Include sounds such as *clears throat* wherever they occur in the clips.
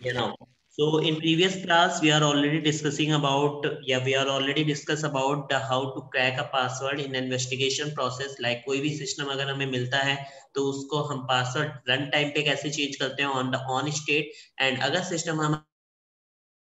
you know so in previous class we are already discussing about yeah we are already discuss about the how to crack a password in investigation process like कोई भी system अगर हमें मिलता है तो उसको हम password run time पे कैसे change करते हैं on the on state and अगर system हम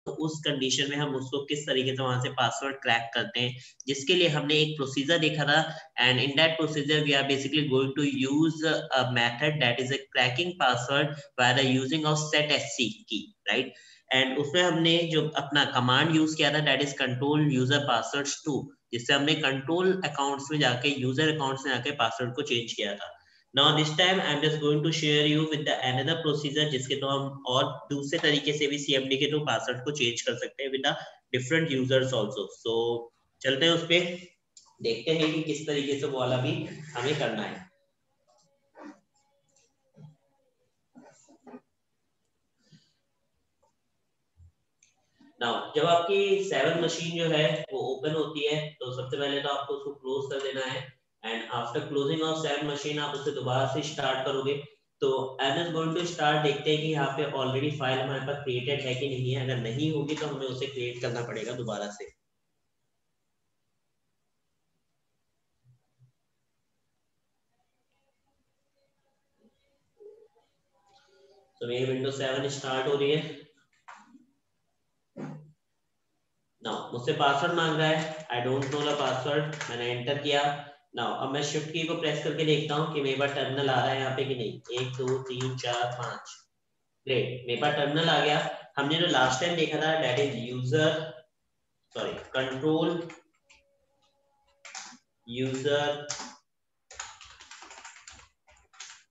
तो उस कंडीशन में हम उसको किस तरीके से वहाँ से पासवर्ड क्रैक करते हैं, जिसके लिए हमने एक प्रोसीजर देखा था and in that procedure we are basically going to use a method that is a cracking password by the using of set SC key right and उसमें हमने जो अपना कमांड यूज़ किया था that is control user password two जिससे हमने control accounts में जाके यूज़र अकाउंट्स में जाके पासवर्ड को चेंज किया था। Now, this time, i'm just going to share you with the another procedure जिसके तो हम और दूसरे तरीके से भी cmd के थ्रू पासवर्ड को चेंज कर सकते हैं with different users also so चलते हैं उस पे। देखते हैं कि किस तरीके से वो वाला भी हमें करना है। नाउ जब आपकी सेवन मशीन जो है, वो ओपन होती है तो सबसे पहले तो आपको उसको क्लोज कर देना है। And after closing of seven machine आप उसे दोबारा से स्टार्ट करोगे। तो am as going to start देखते हैं कि यहाँ पे ऑलरेडी फ़ाइल हमारे पास क्रिएटेड है कि नहीं है। अगर नहीं होगी तो हमें उसे क्रिएट करना पड़ेगा दोबारा से। तो मेरी विंडो सेवन स्टार्ट हो रही है। नाउ मुझसे पासवर्ड मांग रहा है। I don't know the password मैंने एंटर किया। नाउ अब मैं शिफ्ट की को प्रेस करके देखता हूँ कि मेरे पास टर्मिनल आ रहा है यहाँ पे कि नहीं? एक, दो, तीन, चार, पाँच। ग्रेट मेरे पास टर्मिनल आ गया। हमने जो लास्ट टाइम देखा था that is user sorry control user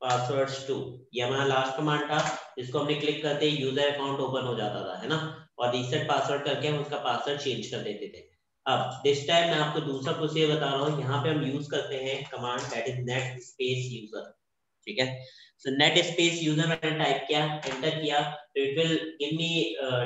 password two ये हमारा लास्ट कमांड था। जिसको हमने क्लिक करते यूज़र अकाउंट ओपन हो जाता था, है ना? और रीसेट पासवर्ड करके हम उसका पासवर्ड चेंज कर देते थे। अब दिस टाइम मैं आपको दूसरा प्रोसीजर बता रहा हूँ। यहाँ पे हम यूज़ करते हैं command that is net space user ठीक है? सो नेट स्पेस यूज़र मैंने टाइप किया एंटर किया। तो it will give me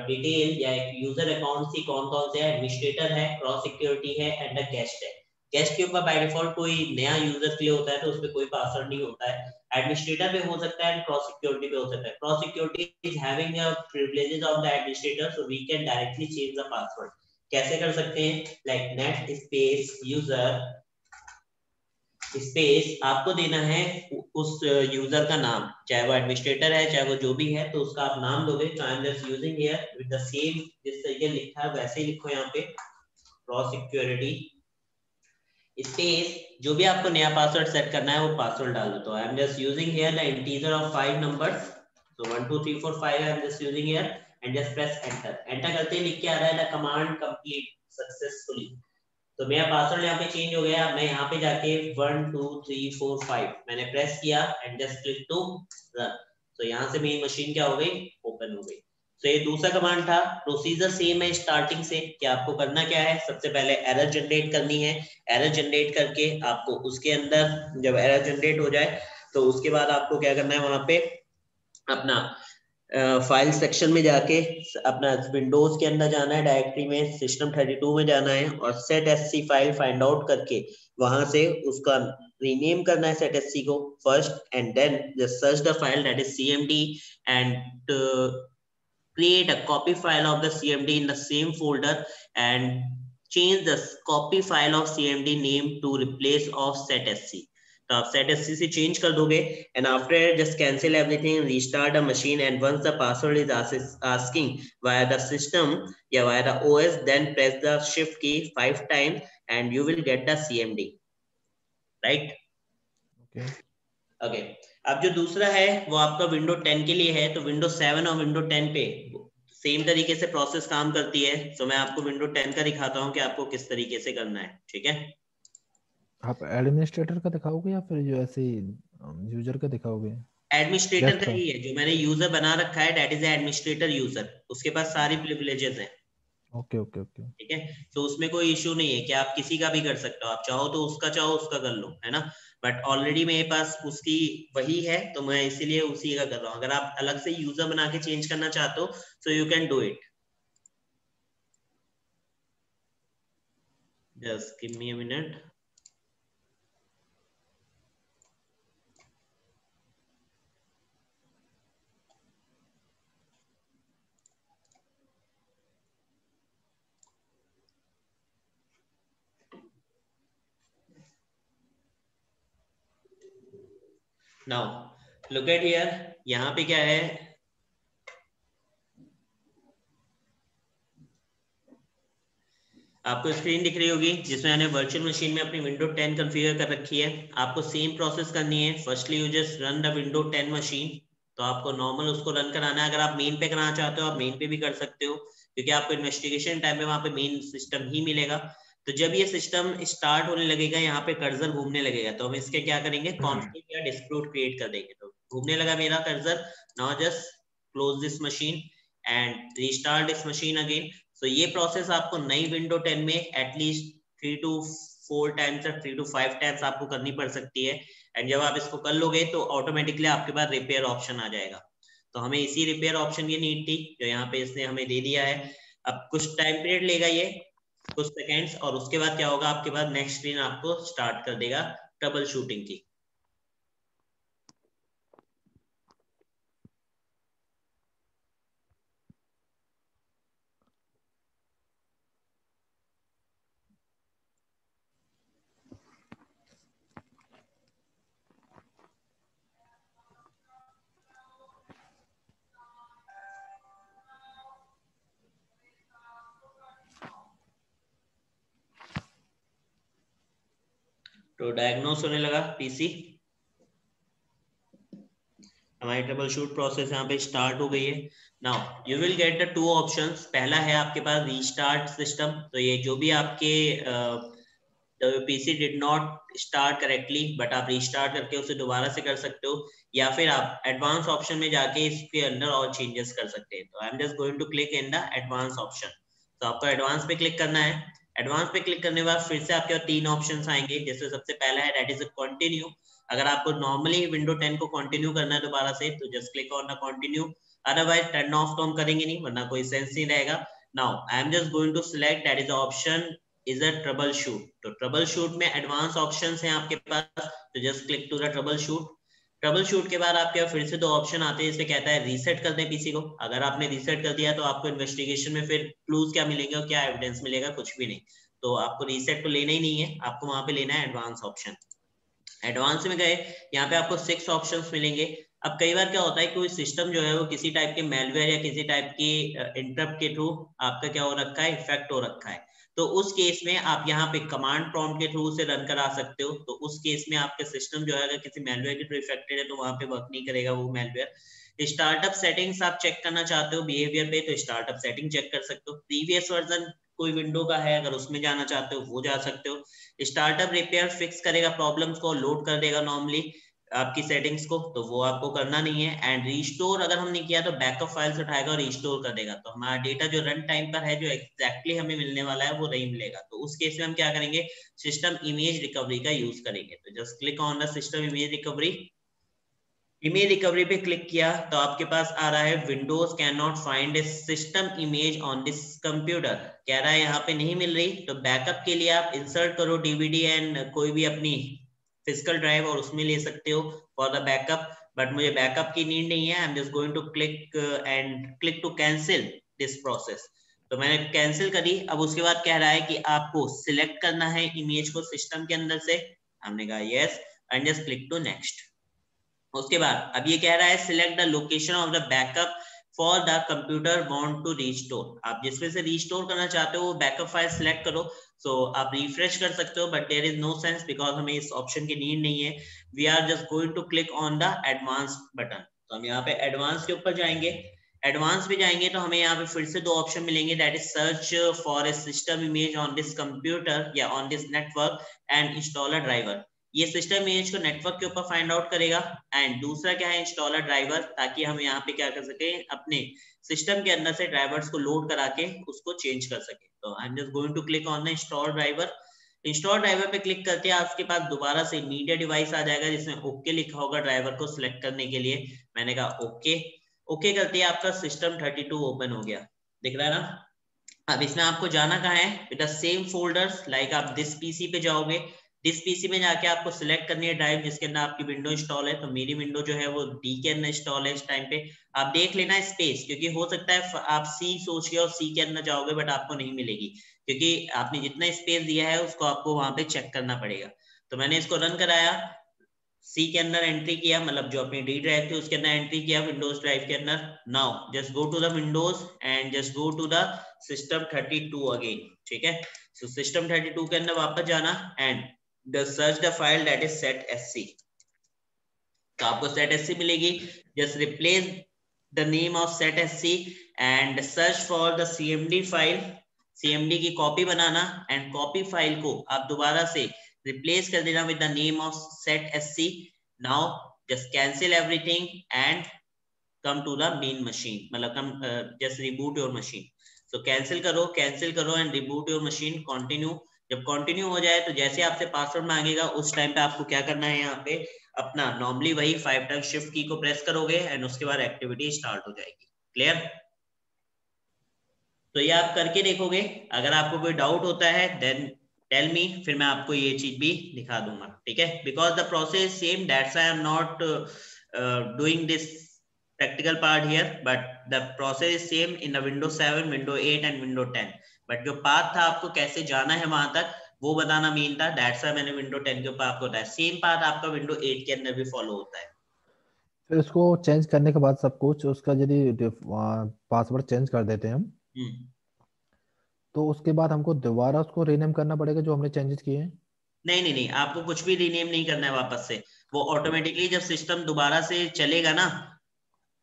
detail या एक यूज़र अकाउंट सी कौन कौन से है। एडमिनिस्ट्रेटर है क्रॉस सिक्योरिटी है एंड गेस्ट है। गेस्ट के ऊपर बाय डिफ़ॉल्ट कोई नया यूज़र के लिए होता है तो उसमें कोई पासवर्ड नहीं होता है। एडमिनिस्ट्रेटर पे हो सकता है क्रॉस सिक्योरिटी पे हो सकता है। Cross security is having a privileges of the administrator so we can directly change the password कैसे कर सकते हैं? Like net space user space आपको देना है उस यूज़र का नाम। चाहे वो एडमिनिस्ट्रेटर है, चाहे वो जो भी है तो उसका आप नाम दोगे। तो I am just using here with the same जिस तरीके लिखा है, वैसे ही लिखो यहाँ पे। क्रॉस सिक्योरिटी स्पेस जो भी आपको नया पासवर्ड सेट करना है, वो पासवर्ड डाल दो। तो I am just using here the integer of five numbers so 1 2 3 4 5 I am just using here and just press enter enter करते ही लिख के आ रहा है द कमांड कंप्लीट सक्सेसफुली तो मेरा पासवर्ड यहाँ पे चेंज हो गया। मैं यहाँ पे जाके one two three four five मैंने प्रेस किया and just click to run तो यहाँ से मेरी मशीन क्या हो गई? ओपन हो गई। तो ये दूसरा कमांड था। प्रोसीजर सेम है स्टार्टिंग से। कि आपको करना क्या है? सबसे पहले एरर जनरेट करनी है। एरर जनरेट करके आपको उसके अंदर जब एरर जनरेट हो जाए तो उसके बाद आपको क्या करना है? वहाँ पे अपना फ़ाइल सेक्शन में जाके अपना विंडोज़ के अंदर जाना है डायरेक्टरी में सिस्टम 32 में जाना है और set S file find out करके वहाँ से उसका रीनेम करना है सेट एससी को first and then search the file that is cmd and create a copy file of the cmd in the same folder and change the copy file cmd name to replace of set sc तो आप set S से change कर दोगे and after just cancel everything restart a machine and once the password is asking via the system या via the OS then press the shift key five time and you will get the CMD right okay okay अब जो दूसरा है वो आपका window 10 के लिए है. तो विंडो 7 और विंडो 10 पे सेम तरीके से प्रोसेस काम करती है. तो मैं आपको विंडो 10 का दिखाता हूँ कि आपको किस तरीके से करना है. ठीक है? आप एडमिनिस्ट्रेटर का दिखाओगे या फिर जो ऐसे यूज़र का दिखाओगे? एडमिनिस्ट्रेटर का ही है जो मैंने यूज़र बना रखा है दैट इज़ एडमिनिस्ट्रेटर यूज़र उसके पास सारी प्रिविलेजेस हैं। Okay okay okay. ठीक है? तो उसमें कोई इशू नहीं है कि आप किसी का भी कर सकते हो। आप चाहो तो उसका चाहो उसका कर लो है ना? बट ऑलरेडी मेरे पास उसकी वही है तो मैं इसीलिए उसी का कर रहा हूँ। अगर आप अलग से यूज़र बना के चेंज करना चाहते हो so you can do it just give me a minute now look at here यहाँ पे क्या है? आपको स्क्रीन दिख रही होगी, जिसमें मैंने वर्चुअल मशीन में अपनी विंडो 10 कॉन्फ़िगर कर रखी है। आपको सेम प्रोसेस करनी है। Firstly you just run the window 10 machine तो आपको नॉर्मल उसको रन कराना है। अगर आप मेन पे कराना चाहते हो, आप मेन पे भी कर सकते हो, क्योंकि आपको इन्वेस्टिगेशन टाइम में वहाँ पे मेन सिस्टम ही मिलेगा। तो जब ये सिस्टम स्टार्ट होने लगेगा, यहाँ पे कर्जर घूमने लगेगा तो हम इसके क्या करेंगे? कॉन्फ्लिक्ट हम्म। या डिस्प्यूट क्रिएट कर देंगे। तो घूमने लगा मेरा cursor now just close this machine and restart this machine again so ये प्रोसेस आपको नई विंडो 10 में at least three two four times या थ्री टू फाइव टाइम्स आपको करनी पड़ सकती है। एंड जब आप इसको कर लोगे तो ऑटोमेटिकली आपके पास रिपेयर ऑप्शन आ जाएगा। तो हमें इसी रिपेयर ऑप्शन की नीड थी, जो यहाँ पे इसने हमें दे दिया है। अब कुछ टाइम पीरियड लेगा ये। कुछ सेकेंड्स और उसके बाद क्या होगा? आपके बाद नेक्स्ट स्क्रीन आपको स्टार्ट कर देगा ट्रबल शूटिंग की। तो डायग्नोस होने लगा पीसी हमारी ट्रबल शूट प्रोसेस यहाँ पे स्टार्ट हो गई है. Now you will get the two options पहला है आपके पास रीस्टार्ट सिस्टम तो ये जो भी आपके PC did not start correctly but आप रीस्टार्ट करके उसे दोबारा से कर सकते हो, या फिर आप एडवांस ऑप्शन में जाके इसके अंदर और चेंजेस कर सकते हैं. तो I am just going to click in the advance option तो आपको एडवांस पे क्लिक करना है. एडवांस पे क्लिक करने के बाद फिर से आपके तीन ऑप्शंस आएँगे। जैसे सबसे पहला है दैट इज़ कंटिन्यू अगर आपको नॉर्मली विंडो 10 को कंटिन्यू करना है दोबारा से तो just click on continue otherwise turn off तो हम करेंगे नहीं, वरना कोई सेंस नहीं रहेगा। Now I am just going to select that is option is a troubleshoot तो ट्रबल शूट में एडवांस ऑप्शन है आपके पास तो just click to the troubleshoot troubleshoot के बाद आपके फिर से दो ऑप्शन आते हैं। इसे कहता है रीसेट कर दें पीसी को। अगर आपने रीसेट कर दिया तो आपको इन्वेस्टिगेशन में फिर क्लूज क्या मिलेंगे और क्या एविडेंस मिलेगा, कुछ भी नहीं। तो आपको रीसेट तो लेना ही नहीं है। आपको वहाँ पे लेना है एडवांस ऑप्शन एडवांस में गए, यहाँ पे आपको सिक्स ऑप्शन मिलेंगे। अब कई बार क्या होता है कोई सिस्टम जो है वो किसी टाइप के मेलवेयर या किसी टाइप की इंटरप्ट के थ्रू आपका क्या हो रखा है इफ़ेक्ट हो रखा है। तो उस केस में आप यहाँ पे कमांड प्रॉम्प्ट के थ्रू से रन करा सकते हो। तो उस केस में आपके सिस्टम जो है, अगर किसी मेलवेयर के थ्रू इफेक्टेड है तो वहाँ पे वर्क नहीं करेगा वो मेलवेयर स्टार्टअप सेटिंग्स आप चेक करना चाहते हो बिहेवियर पे तो स्टार्टअप सेटिंग चेक कर सकते हो। प्रीवियस वर्जन कोई विंडो का है, अगर उसमें जाना चाहते हो, वो जा सकते हो। स्टार्टअप रिपेयर फिक्स करेगा प्रॉब्लम्स को लोड कर देगा नॉर्मली आपकी सेटिंग्स को तो वो आपको करना नहीं है। एंड रिस्टोर अगर हमने किया तो बैकअप फाइल्स उठाएगा और रिस्टोर कर देगा। तो हमारा डेटा जो रन टाइम पर है, जो एक्जैक्टली हमें मिलने वाला है, वो नहीं मिलेगा। तो उस केस में हम क्या करेंगे? सिस्टम इमेज रिकवरी का यूज़ करेंगे। तो just click on the system image recovery image recovery पे क्लिक किया तो आपके पास आ रहा है Windows can not find a system image on this computer कह रहा है, यहाँ पे नहीं मिल रही। तो बैकअप के लिए आप इंसर्ट करो डीवीडी एंड कोई भी अपनी फ़िज़िकल ड्राइव और उसमें ले सकते हो फॉर द बैकअप बट मुझे बैकअप की नीड नहीं है। I am just going to click and click to cancel this process तो मैंने कैंसिल करी। अब उसके बाद कह रहा है कि आपको सिलेक्ट करना है इमेज को सिस्टम के अंदर से। हमने कहा yes and just click to next उसके बाद अब ये कह रहा है select the location of the backup for the computer want to restore आप जिसमें से रीस्टोर करना चाहते हो वो बैकअप फ़ाइल सिलेक्ट करो। सो so, आप रिफ्रेश कर सकते हो but there is no sense because हमें इस ऑप्शन की नीड नहीं है। We are just going to click on the advance button तो हम यहाँ पे एडवांस के ऊपर जाएँगे। एडवांस पे जाएँगे तो हमें यहाँ पे फिर से दो ऑप्शन मिलेंगे। That is search for a system image on this computer या on this network and install a driver ये सिस्टम इमेज को नेटवर्क के ऊपर फाइंड आउट करेगा। एंड दूसरा क्या है इंस्टॉलर ड्राइवर ताकि हम यहाँ पे क्या कर सके, अपने सिस्टम के अंदर से ड्राइवर्स को लोड करा के उसको चेंज कर सके। तो I am just going to click on the install driver install driver पे क्लिक करते हैं आपके पास दोबारा से मीडिया डिवाइस आ जाएगा, जिसमें ओके okay लिखा होगा ड्राइवर को सिलेक्ट करने के लिए। मैंने कहा ओके ओके करते हैं आपका सिस्टम 32 ओपन हो गया। दिख रहा है ना? अब इसमें आपको जाना कहाँ है? विद सेम फोल्डर्स लाइक आप दिस पीसी पे जाओगे दिस पीसी में जाके आपको सिलेक्ट करनी है ड्राइव जिसके अंदर आपकी विंडो इंस्टॉल है तो मेरी विंडो जो है वो डी के अंदर इंस्टॉल है इस टाइम पे। आप देख लेना स्पेस क्योंकि हो सकता है आप सी सोच के और सी के अंदर जाओगे बट आपको नहीं मिलेगी। क्योंकि आपने जितना स्पेस दिया है, उसको आपको वहाँ पे चेक करना पड़ेगा। तो मैंने इसको रन कराया सी के अंदर एंट्री किया मतलब जो अपनी डी ड्राइव थी, उसके अंदर एंट्री किया विंडोज़ ड्राइव के अंदर। Now just go to the Windows and just go to the system 32 again ठीक है? सो सिस्टम 32 के अंदर वापस जाना and search the file that is set SC तो आपको सेट एससी मिलेगी। Just replace the name of set SC and search for the CMD file CMD की कॉपी बनाना एंड कॉपी फ़ाइल को आप दोबारा से रिप्लेस कर देना with the name of set SC now just cancel everything and come to the main machine मतलब come just reboot your machine so cancel करो कैंसिल करो and reboot your machine continue जब कंटिन्यू हो जाए तो जैसे आपसे पासवर्ड मांगेगा, उस टाइम पे आपको क्या करना है यहाँ पे? अपना नॉर्मली वही फाइव टाइम शिफ्ट की को प्रेस करोगे एंड उसके बाद एक्टिविटी स्टार्ट हो जाएगी। क्लियर तो ये आप करके देखोगे। अगर आपको कोई डाउट होता है देन टेल मी फिर मैं आपको ये चीज़ भी दिखा दूँगा। ठीक है? Because the process same that's I am not doing this part here, but the process is same in the windows 7 windows 8 and windows 10 but जो पाथ था आपको कैसे जाना है वहाँ तक वो बताना मेन था। दैट्स व्हाई मैंने विंडो 10 के ऊपर आपको बताया। सेम पाथ आपका विंडो 8 के अंदर भी फॉलो होता है। फिर उसको चेंज करने के बाद सब कुछ उसका यदि पासवर्ड चेंज कर देते हैं हम हम्म। तो उसके बाद हमको दोबारा उसको रीनेम करना पड़ेगा जो हमने चेंजेस किए हैं। नहीं नहीं नहीं आपको कुछ भी रीनेम नहीं करना है वापस से। वो ऑटोमेटिकली जब सिस्टम दोबारा से चलेगा ना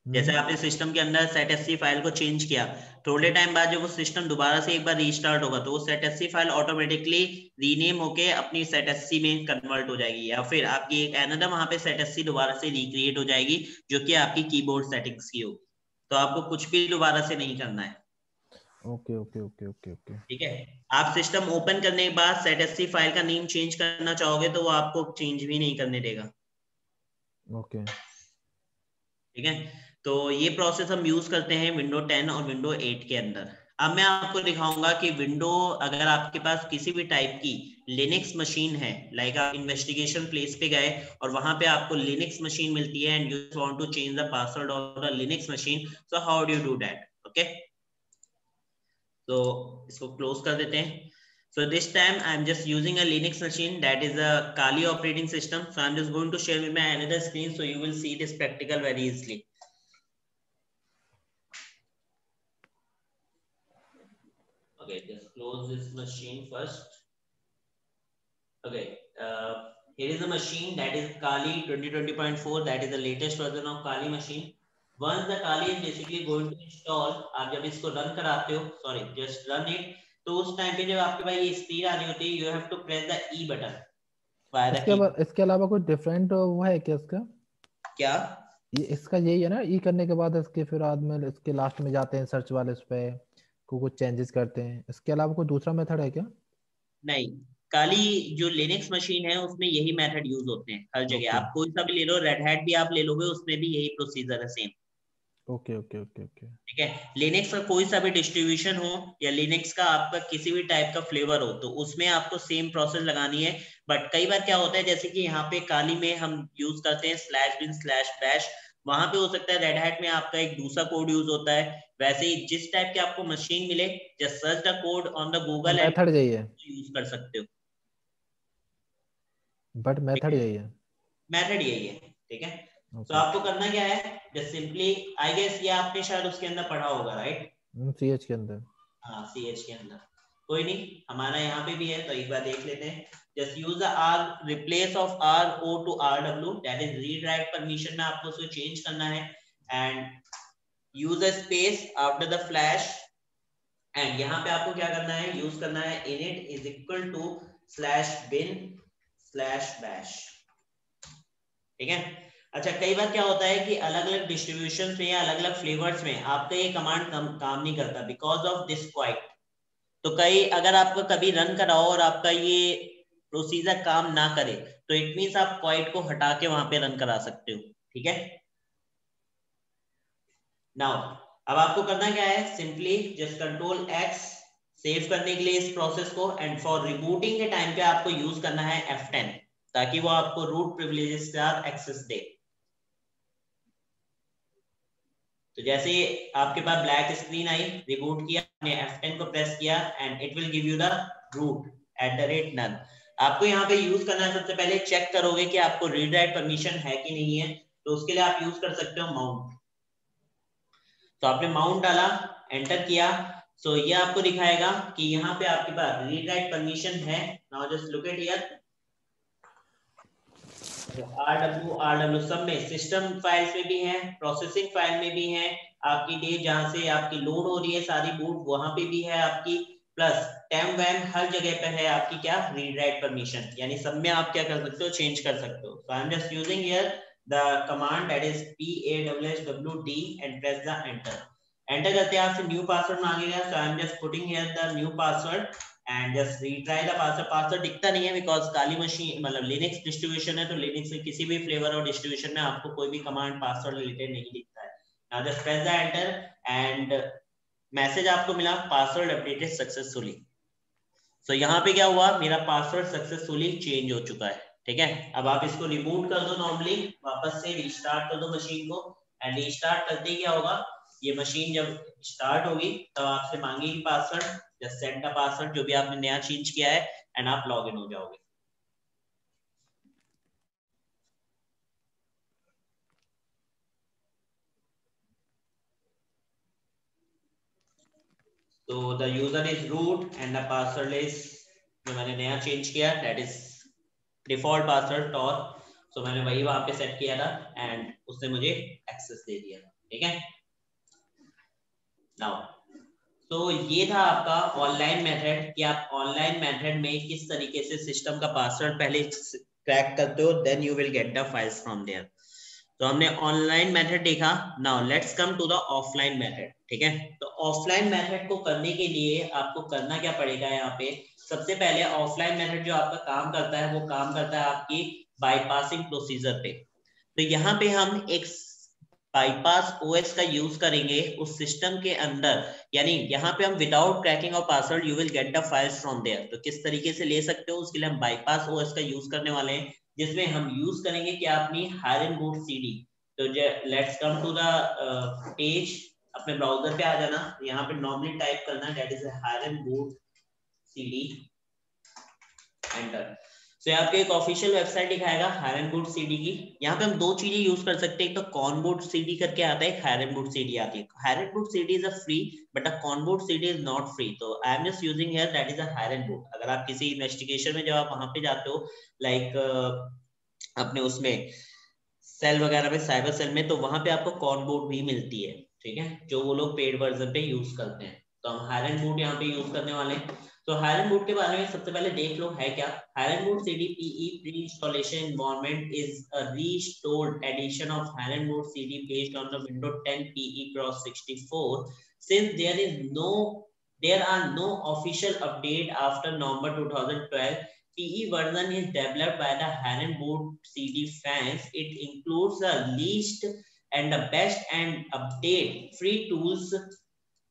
जैसे हम्म। आपने सिस्टम के अंदर सेट एस फ़ाइल को चेंज किया थोड़े टाइम बाद जब वो सिस्टम दोबारा से एक बार रीस्टार्ट होगा तो वो set S file automatically rename होके अपनी सेट एस में कन्वर्ट हो जाएगी या फिर आपकी एक एनदर वहाँ पे सेट एस दोबारा से रिक्रिएट हो जाएगी जो कि आपकी कीबोर्ड सेटिंग्स की होगी। तो आपको कुछ भी दोबारा से नहीं करना है। Okay okay okay okay okay ठीक है? आप सिस्टम ओपन करने के बाद सेट एस फ़ाइल का नेम चेंज करना चाहोगे तो वो आपको चेंज भी नहीं करने देगा। ओके ठीक है? तो ये प्रोसेस हम यूज़ करते हैं विंडो 10 और विंडो 8 के अंदर अब मैं आपको दिखाऊँगा कि विंडो अगर आपके पास किसी भी टाइप की लिनक्स मशीन है लाइक आप इन्वेस्टिगेशन प्लेस पे गए और वहाँ पे आपको लिनक्स मशीन मिलती है and you want to change the password of the Linux machine so how do you do that okay तो इसको क्लोज कर देते हैं So, this time I'm just using a Linux machine that is a Kali operating system. So, I'm just going to share with my another screen so you will see this practical very easily. Okay, just close this machine first. Okay, uh, here is a machine that is Kali 2020.4. That is the latest version of Kali machine. Once the Kali is basically going to install, आप जब इसको run कराते हो, sorry, just run it. तो उस time पे जब आपके पास ये स्क्रीन आ रही होती है, you have to press the E button. इसके, इसके अलावा कोई डिफरेंट वो है क्या इसका? क्या? ये इसका यही है ना ई करने के बाद इसके फिर आदमी इसके लास्ट में जाते हैं सर्च वाले उस पे को कुछ चेंजेस करते हैं। इसके अलावा कोई दूसरा मेथड है क्या? नहीं। काली जो लिनक्स मशीन है उसमें यही मेथड यूज़ होते हैं हर जगह। आप कोई सा भी ले लो रेड हैट भी आप ले लोगे उसमें भी यही प्रोसीजर है same okay okay okay okay ठीक है? लिनक्स का कोई सा भी डिस्ट्रीब्यूशन हो या लिनक्स का आपका किसी भी टाइप का फ्लेवर हो तो उसमें आपको सेम प्रोसेस लगानी है। बट कई बार क्या होता है जैसे कि यहाँ पे काली में हम यूज़ करते हैं स्लैश बिन स्लैश बैश वहाँ पे हो सकता है रेड हैट में आपका एक दूसरा कोड यूज़ होता है। वैसे ही जिस टाइप के आपको मशीन मिले just search the code on the Google method यही है यूज़ कर सकते हो। बट मेथड यही है? मेथड यही है ठीक है? तो okay. so, आपको करना क्या है? जस्ट सिंपली आई गेस ये आपने शायद उसके अंदर पढ़ा होगा राइट सीएच के अंदर। हाँ सीएच के अंदर। कोई नहीं हमारा यहाँ पे भी है तो एक बार देख लेते हैं। Just use the r replace of ro to rw that is read write permission में आपको उसको change करना है। And use a space after the flash and यहाँ पे आपको क्या करना है use करना है init is equal to slash bin slash bash ठीक है? अच्छा कई बार क्या होता है कि अलग अलग डिस्ट्रीब्यूशन में या अलग अलग फ्लेवर्स में आपका ये कमांड काम, काम नहीं करता बिकॉज़ ऑफ़ दिस क्वाइट तो कई, अगर आपको कभी रन कराओ और आपका ये प्रोसीजर काम ना करे तो इट मीन आप क्वाइट को हटा के वहाँ पे रन करा सकते हो, ठीक है? नाउ अब आपको करना क्या है? Simply just control X save करने के लिए इस प्रोसेस को एंड फॉर रिबूटिंग के टाइम पे आपको यूज़ करना है F10 ताकि वो आपको रूट प्रिविलेजेस का एक्सेस दे। तो जैसे आपके पास ब्लैक स्क्रीन आई रिबूट किया आपने F10 को प्रेस किया and it will give you the root at the rate none आपको यहाँ पे यूज़ करना है सबसे पहले चेक करोगे कि आपको रीड राइट परमिशन है कि नहीं है तो उसके लिए आप यूज़ कर सकते हो माउंट तो आपने माउंट डाला एंटर किया सो so, ये आपको दिखाएगा कि यहाँ पे आपके पास रीड राइट परमिशन है. Now just look at here R W R W सब में सिस्टम फाइल्स में भी है प्रोसेसिंग फ़ाइल में भी है। आपकी डेट जहाँ से आपकी लोड हो रही है, सारी बूट वहाँ पे भी है आपकी। प्लस टैम वैम हर जगह पे है आपकी क्या? रीड राइट परमिशन यानी सब में आप क्या कर सकते हो? चेंज कर सकते हो। So I am just using here the command that is p a w s w d and press the enter enter करते हैं, आपसे न्यू पासवर्ड मांगेगा। So I am just putting here the new password and just retry the password password दिखता नहीं है because Kali machine मतलब Linux distribution है तो लिनक्स में किसी भी फ्लेवर और डिस्ट्रीब्यूशन में आपको कोई भी कमांड पासवर्ड रिलेटेड नहीं दिखता है। Now just press the enter and message आपको मिला पासवर्ड अपडेटेड सक्सेसफुली सो यहाँ पे क्या हुआ? मेरा पासवर्ड सक्सेसफुली चेंज हो चुका है, ठीक है? अब आप इसको रिबूट कर दो नॉर्मली वापस से रिस्टार्ट कर दो मशीन को। एंड रिस्टार्ट करते क्या होगा? ये मशीन जब स्टार्ट होगी, तब तो आपसे मांगेगी पासवर्ड जस्ट सेंड का पासवर्ड जो भी आपने नया चेंज किया है एंड आप लॉग इन हो जाओगे। तो the user is root and the password is जो मैंने नया चेंज किया that is default password toor so मैंने वही वहाँ पे सेट किया था एंड उसने मुझे एक्सेस दे दिया ठीक है? नाउ तो ये था आपका ऑनलाइन मेथड कि आप ऑनलाइन मेथड में किस तरीके से सिस्टम का पासवर्ड पहले क्रैक करते हो then you will get the files from there तो हमने ऑनलाइन मेथड देखा। Now let's come to the offline method ठीक है? तो ऑफलाइन मेथड को करने के लिए आपको करना क्या पड़ेगा यहाँ पे? सबसे पहले ऑफलाइन मेथड जो आपका काम करता है, वो काम करता है आपकी बाईपासिंग प्रोसीजर पे। तो यहाँ पे हम एक बाईपास ओएस का यूज़ करेंगे, उस सिस्टम के अंदर, यानी यहाँ पे हम without cracking of password you will get the files from there तो किस तरीके से ले सकते हो, उसके लिए हम बाईपास ओएस का यूज़ करने वाले हैं, जिसमें हम यूज़ करेंगे कि अपनी एंड गुड सीडी तो let's come to the page अपने ब्राउज़र पे आ जाना, यहाँ पे नॉर्मली टाइप करना that is Hiren's boot CD enter तो यहाँ पे एक ऑफिशियल वेबसाइट दिखाएगा हायर एंड गुड सीडी की। यहाँ पे हम दो चीज़ें यूज़ कर सकते हैं। एक तो कॉनबोर्ड सीडी करके आता है हायर एंड गुड सीडी आती है। Hiren's boot CD is a free but a कॉनबोर्ड CD is not free तो I am just using here that is a Hiren's boot अगर आप किसी इन्वेस्टिगेशन में जब आप वहाँ पे जाते हो लाइक like, अपने उसमें सेल वगैरह में साइबर सेल में तो वहाँ पे आपको कॉनबोर्ड भी मिलती है ठीक है? जो वो लोग पेड वर्जन पे यूज़ करते हैं। तो हम हायर एंड गुड यहाँ पे यूज़ करने वाले हैं। तो हायरन बूट के बारे में सबसे पहले देख लो है क्या Hiren's boot CD PE pre installation environment is a restored edition of Hiren's boot CD based on the window 10 PE Cross 64 since there is no there are no official update after November 2012 PE version is developed by the Haran Boot CD fans. It includes the least and the best and update free tools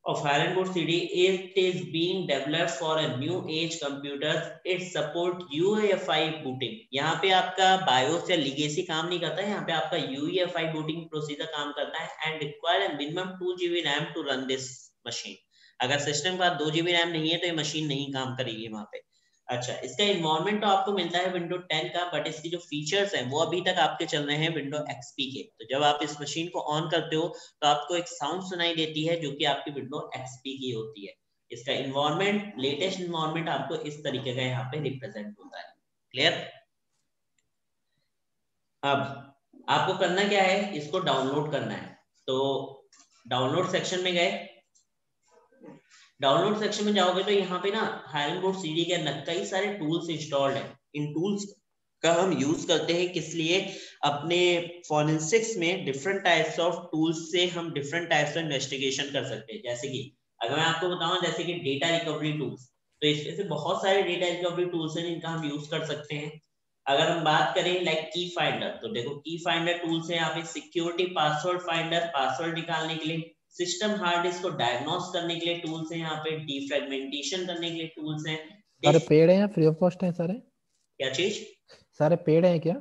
of Ironwood CD. It is being developed for a new age computers. It support UEFI booting. यहाँ पे आपका BIOS या legacy काम नहीं करता है यहाँ पे आपका UEFI booting procedure काम करता है and require a minimum 2 GB RAM to run this machine. अगर सिस्टम का दो जीबी रैम नहीं है तो ये मशीन नहीं काम करेगी वहाँ पे अच्छा इसका इन्वायरमेंट तो आपको मिलता है विंडो 10 का बट इसकी जो फीचर्स हैं, वो अभी तक आपके चल रहे हैं विंडो एक्सपी के। तो जब आप इस मशीन को ऑन करते हो तो आपको एक साउंड सुनाई देती है, जो कि आपकी विंडो एक्सपी की होती है। इसका इन्वायरमेंट लेटेस्ट इन्वायरमेंट आपको इस तरीके का यहाँ पे रिप्रेजेंट होता है। क्लियर अब, आपको करना क्या है? इसको डाउनलोड करना है। तो डाउनलोड सेक्शन में गए। डाउनलोड सेक्शन में जाओगे तो यहाँ पे ना हायरन बोर्ड सीडी के अंदर कई सारे टूल्स इंस्टॉल्ड हैं। इन टूल्स का हम यूज़ करते हैं किस लिए? अपने फॉरेंसिक्स में डिफरेंट टाइप्स ऑफ़ टूल्स से हम डिफरेंट टाइप्स ऑफ़ इन्वेस्टिगेशन कर सकते हैं। जैसे कि अगर मैं आपको बताऊँ, जैसे कि डेटा रिकवरी टूल्स तो इसमें से बहुत सारे डेटा रिकवरी टूल्स हैं जिनका हम यूज़ कर सकते हैं। अगर हम बात करें लाइक की फाइंडर तो देखो की फाइंडर टूल्स है यहाँ पे सिक्योरिटी पासवर्ड फाइंडर पासवर्ड निकालने के लिए सिस्टम हार्ड डिस्क को डायग्नोस करने के लिए टूल्स हैं यहाँ पे डीफ्रेगमेंटेशन करने के लिए टूल्स हैं। सारे पेड हैं या फ्री ऑफ़ कॉस्ट हैं सारे? क्या चीज़? सारे पेड हैं क्या?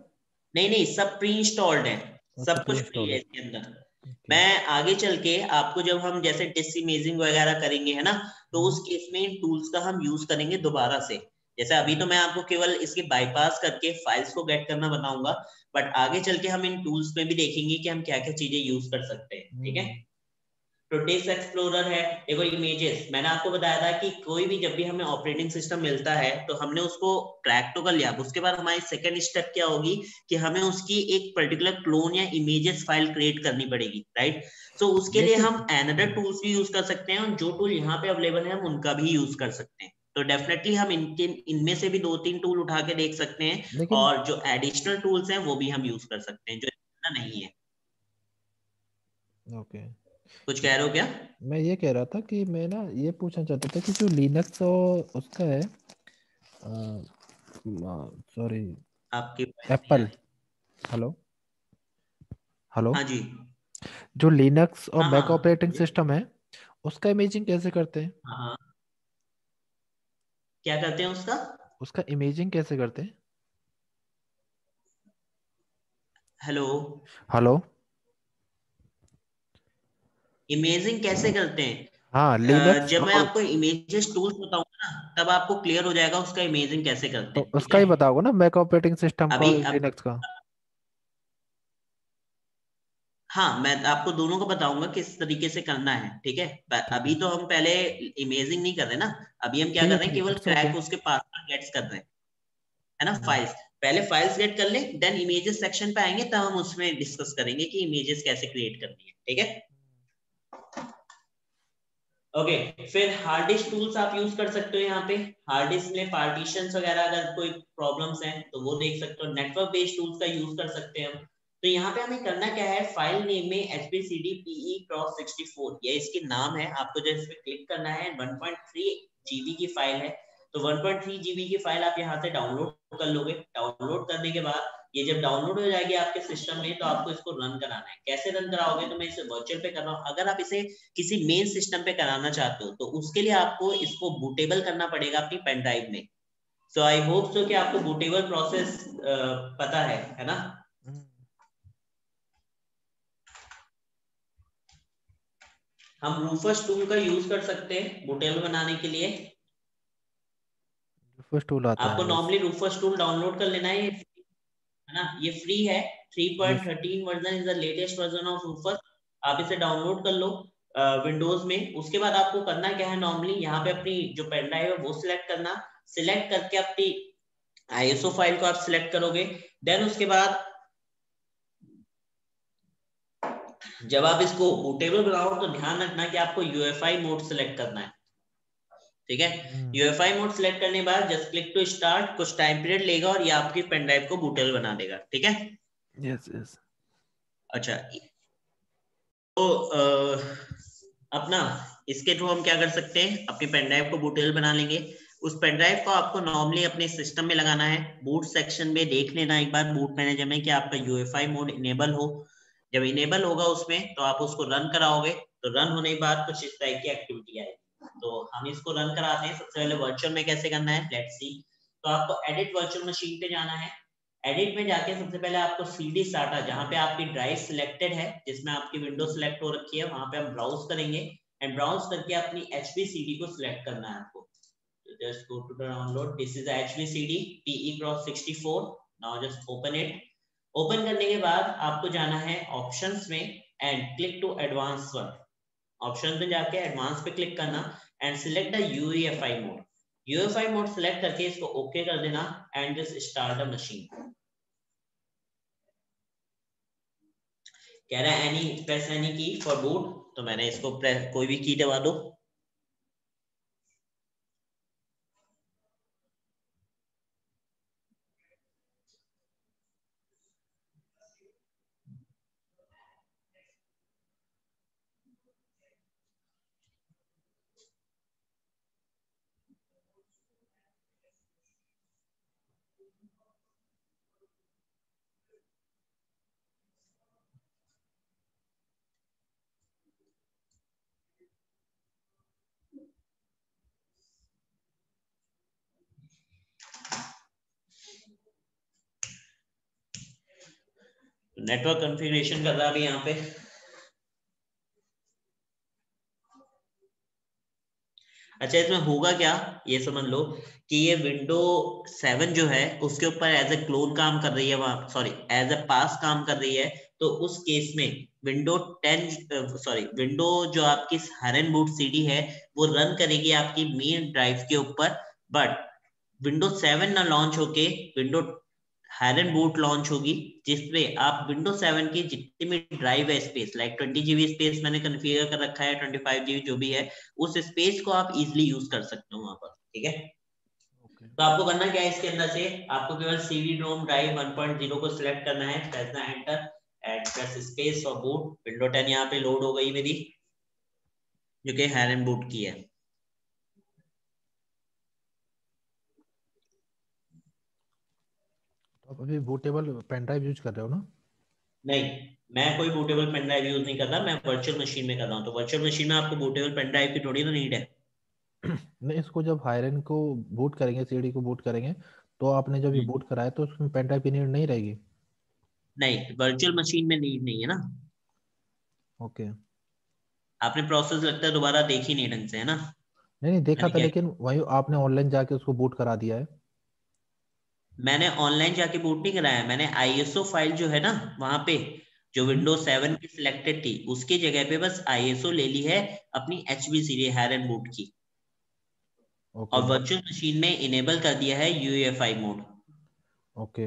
नहीं नहीं सब प्री इंस्टॉल्ड हैं सब कुछ फ्री है इसके अंदर। मैं आगे चल के आपको जब हम जैसे डिस इमेजिंग वगैरह करेंगे है ना तो उस केस में इन टूल्स का हम यूज़ करेंगे दोबारा से। जैसे अभी तो मैं आपको केवल इसके बाईपास करके फाइल्स को गेट करना बताऊँगा बट आगे चल के हम इन टूल्स में भी देखेंगे कि हम क्या क्या चीज़ें यूज़ कर सकते हैं ठीक है? तो डिस्क एक्सप्लोरर है। देखो इमेजेस मैंने आपको बताया था कि कोई भी जब भी हमें ऑपरेटिंग सिस्टम मिलता है तो हमने उसको क्रैक तो कर लिया। उसके बाद हमारी सेकेंड स्टेप क्या होगी कि हमें उसकी एक पर्टिकुलर क्लोन या इमेजेस फ़ाइल क्रिएट करनी पड़ेगी राइट सो so, उसके लिए हम एनदर टूल्स भी यूज़ कर सकते हैं और जो टूल यहाँ पे अवेलेबल है हम उनका भी यूज़ कर सकते हैं। तो डेफिनेटली हम इनके इनमें से भी दो तीन टूल उठा के देख सकते हैं और जो एडिशनल टूल्स हैं वो भी हम यूज़ कर सकते हैं जो इतना नहीं है। Okay okay. कुछ कह रहे हो क्या? मैं ये कह रहा था कि मैं ना ये पूछना चाहता था कि जो लिनक्स और उसका है सॉरी आपकी एप्पल हेलो हेलो हाँ जी। जो लिनक्स और मैक ऑपरेटिंग सिस्टम है उसका इमेजिंग कैसे करते हैं? हाँ, हाँ। क्या करते हैं उसका? उसका इमेजिंग कैसे करते हैं? हेलो हेलो इमेजिंग कैसे करते हैं? हाँ लिनक्स जब मैं आपको इमेजेस टूल्स बताऊँगा ना तब आपको क्लियर हो जाएगा उसका इमेजिंग कैसे करते हैं तो उसका ही बताओगे ना मैक ऑपरेटिंग सिस्टम का लिनक्स का। हाँ मैं आपको दोनों को बताऊँगा किस तरीके से करना है ठीक है? अभी तो हम पहले इमेजिंग नहीं कर रहे ना अभी हम क्या कर रहे हैं केवल क्रैक उसके पास गेट्स कर रहे हैं है ना फाइल्स हाँ। पहले फाइल्स गेट कर ले देन इमेजेस सेक्शन पे आएँगे तब हम उसमें डिस्कस करेंगे कि इमेजेस कैसे क्रिएट करनी है ठीक है? ओके फिर हार्ड डिस्क टूल्स आप यूज़ कर सकते हो यहाँ पे। हार्ड डिस्क में पार्टीशन वगैरह अगर कोई प्रॉब्लम्स हैं तो वो देख सकते हो। नेटवर्क बेस्ड टूल्स का यूज़ कर सकते हैं हम। तो यहाँ पे हमें करना क्या है? फ़ाइल नेम में H P C D PE cross sixty four ये इसके नाम है। आपको जो इस पे क्लिक करना है 1.3 जीबी की फ़ाइल है। तो 1.3 जीबी की फ़ाइल आप यहाँ से डाउनलोड कर लोगे। डाउनलोड करने के बाद ये जब डाउनलोड हो जाएगी आपके सिस्टम में तो आपको इसको रन कराना है। कैसे रन कराओगे? तो मैं इसे वर्चुअल पे कर रहा हूँ। अगर आप इसे किसी मेन सिस्टम पे कराना चाहते हो तो उसके लिए आपको इसको बूटेबल करना पड़ेगा अपनी पेन ड्राइव में। सो आई होप सो कि आपको बूटेबल प्रोसेस पता है है ना? हम रूफस टूल का यूज़ कर सकते हैं बूटेबल बनाने के लिए। रूफस टूल आता आपको नॉर्मली रूफस टूल डाउनलोड कर लेना है। है ना? ये फ्री है। 3.13 version is the latest version of Rufus आप इसे डाउनलोड कर लो विंडोज़ में। उसके बाद आपको करना क्या है नॉर्मली यहाँ पे अपनी जो पेन ड्राइव है वो सिलेक्ट करना। सिलेक्ट करके अपनी आईएसओ फ़ाइल को आप सिलेक्ट करोगे। देन उसके बाद जब आप इसको बूटेबल बनाओ तो ध्यान रखना कि आपको यूएफआई मोड सिलेक्ट करना है। ठीक है? यूएफआई मोड सिलेक्ट करने के बाद जस्ट क्लिक टू स्टार्ट कुछ टाइम पीरियड लेगा और ये आपकी पेन ड्राइव को बूटेबल बना देगा ठीक है? यस यस अच्छा तो आ, अपना इसके थ्रू हम क्या कर सकते हैं? अपनी पेन ड्राइव को बूटेबल बना लेंगे। उस पेन ड्राइव को आपको नॉर्मली अपने सिस्टम में लगाना है। बूट सेक्शन में देख लेना एक बार बूट मैनेजर में कि आपका यूएफआई मोड इनेबल हो। जब इनेबल होगा उसमें तो आप उसको रन कराओगे। तो रन होने के बाद कुछ इस टाइप की एक्टिविटी आएगी। तो हम इसको रन कराते हैं। सबसे पहले वर्चुअल में कैसे करना है? लेट्स सी तो आपको एडिट वर्चुअल मशीन पे जाना है। एडिट में जाके सबसे पहले आपको सी डी साटा जहाँ पे आपकी ड्राइव सिलेक्टेड है, जिसमें आपकी विंडो सिलेक्ट हो रखी है, वहाँ पे हम ब्राउज करेंगे। एंड ब्राउज करके अपनी एच पी सी डी को सिलेक्ट करना है आपको। Just go to download this is H P C D PE cross sixty four now just open it open करने के बाद आपको जाना है ऑप्शंस में and click to advance one option पे जाके एडवांस पे क्लिक करना and select the UEFI mode UEFI mode select करके इसको ओके okay कर देना and just start the machine कह रहा है any press any key for boot तो मैंने इसको प्रेस कोई भी की दबा दो। नेटवर्क कॉन्फ़िगरेशन कर रहा अभी यहाँ पे। अच्छा इसमें होगा क्या? ये समझ लो कि ये विंडो सेवन जो है, उसके ऊपर एज ए क्लोन काम कर रही है वहाँ। सॉरी एज ए पास काम कर रही है तो उस केस में विंडो टेन सॉरी विंडो जो आपकी हरन बूट सीडी है, वो रन करेगी आपकी मेन ड्राइव के ऊपर बट विंडो सेवन ना लॉन्च होके विंडो हैरन बूट लॉन्च होगी जिसपे आप विंडोज़ सेवन की जितनी भी ड्राइव है space like twenty GB space मैंने कन्फिगर कर रखा है ट्वेंटी फाइव जीबी जो भी है उस स्पेस को आप इजिली यूज़ कर सकते हो वहाँ पर ठीक है? तो आपको करना क्या है इसके अंदर से? आपको केवल सीडी रोम ड्राइव 1.0 को सिलेक्ट करना है प्रेसना enter and press space for boot window 10 यहाँ पे लोड हो गई मेरी जो कि हैरन बूट की है। आप अभी बूटेबल पेन ड्राइव यूज़ कर रहे हो ना? नहीं मैं कोई बूटेबल पेन ड्राइव यूज़ नहीं कर रहा मैं वर्चुअल मशीन में कर रहा हूँ। तो वर्चुअल मशीन में आपको बूटेबल पेन ड्राइव की थोड़ी ना नीड है। *clears throat* नहीं इसको जब हायरन को बूट करेंगे सीडी को बूट करेंगे तो आपने जब ये बूट हम्म। कराया तो उसमें पेन ड्राइव की नीड नहीं रहेगी? नहीं वर्चुअल मशीन में नीड नहीं है ना। ओके आपने प्रोसेस लगता है दोबारा देखी नहीं ढंग से है ना? नहीं नहीं देखा था लेकिन वही आपने ऑनलाइन जाके उसको बूट करा दिया है। मैंने ऑनलाइन जाके बूट नहीं कराया। मैंने आईएसओ फ़ाइल जो है ना वहाँ पे जो विंडोज़ सेवन की सिलेक्टेड थी उसकी जगह पे बस आईएसओ ले ली है अपनी H B CD Hiren's boot की। Okay. और वर्चुअल मशीन में इनेबल कर दिया है यूएफआई मोड ओके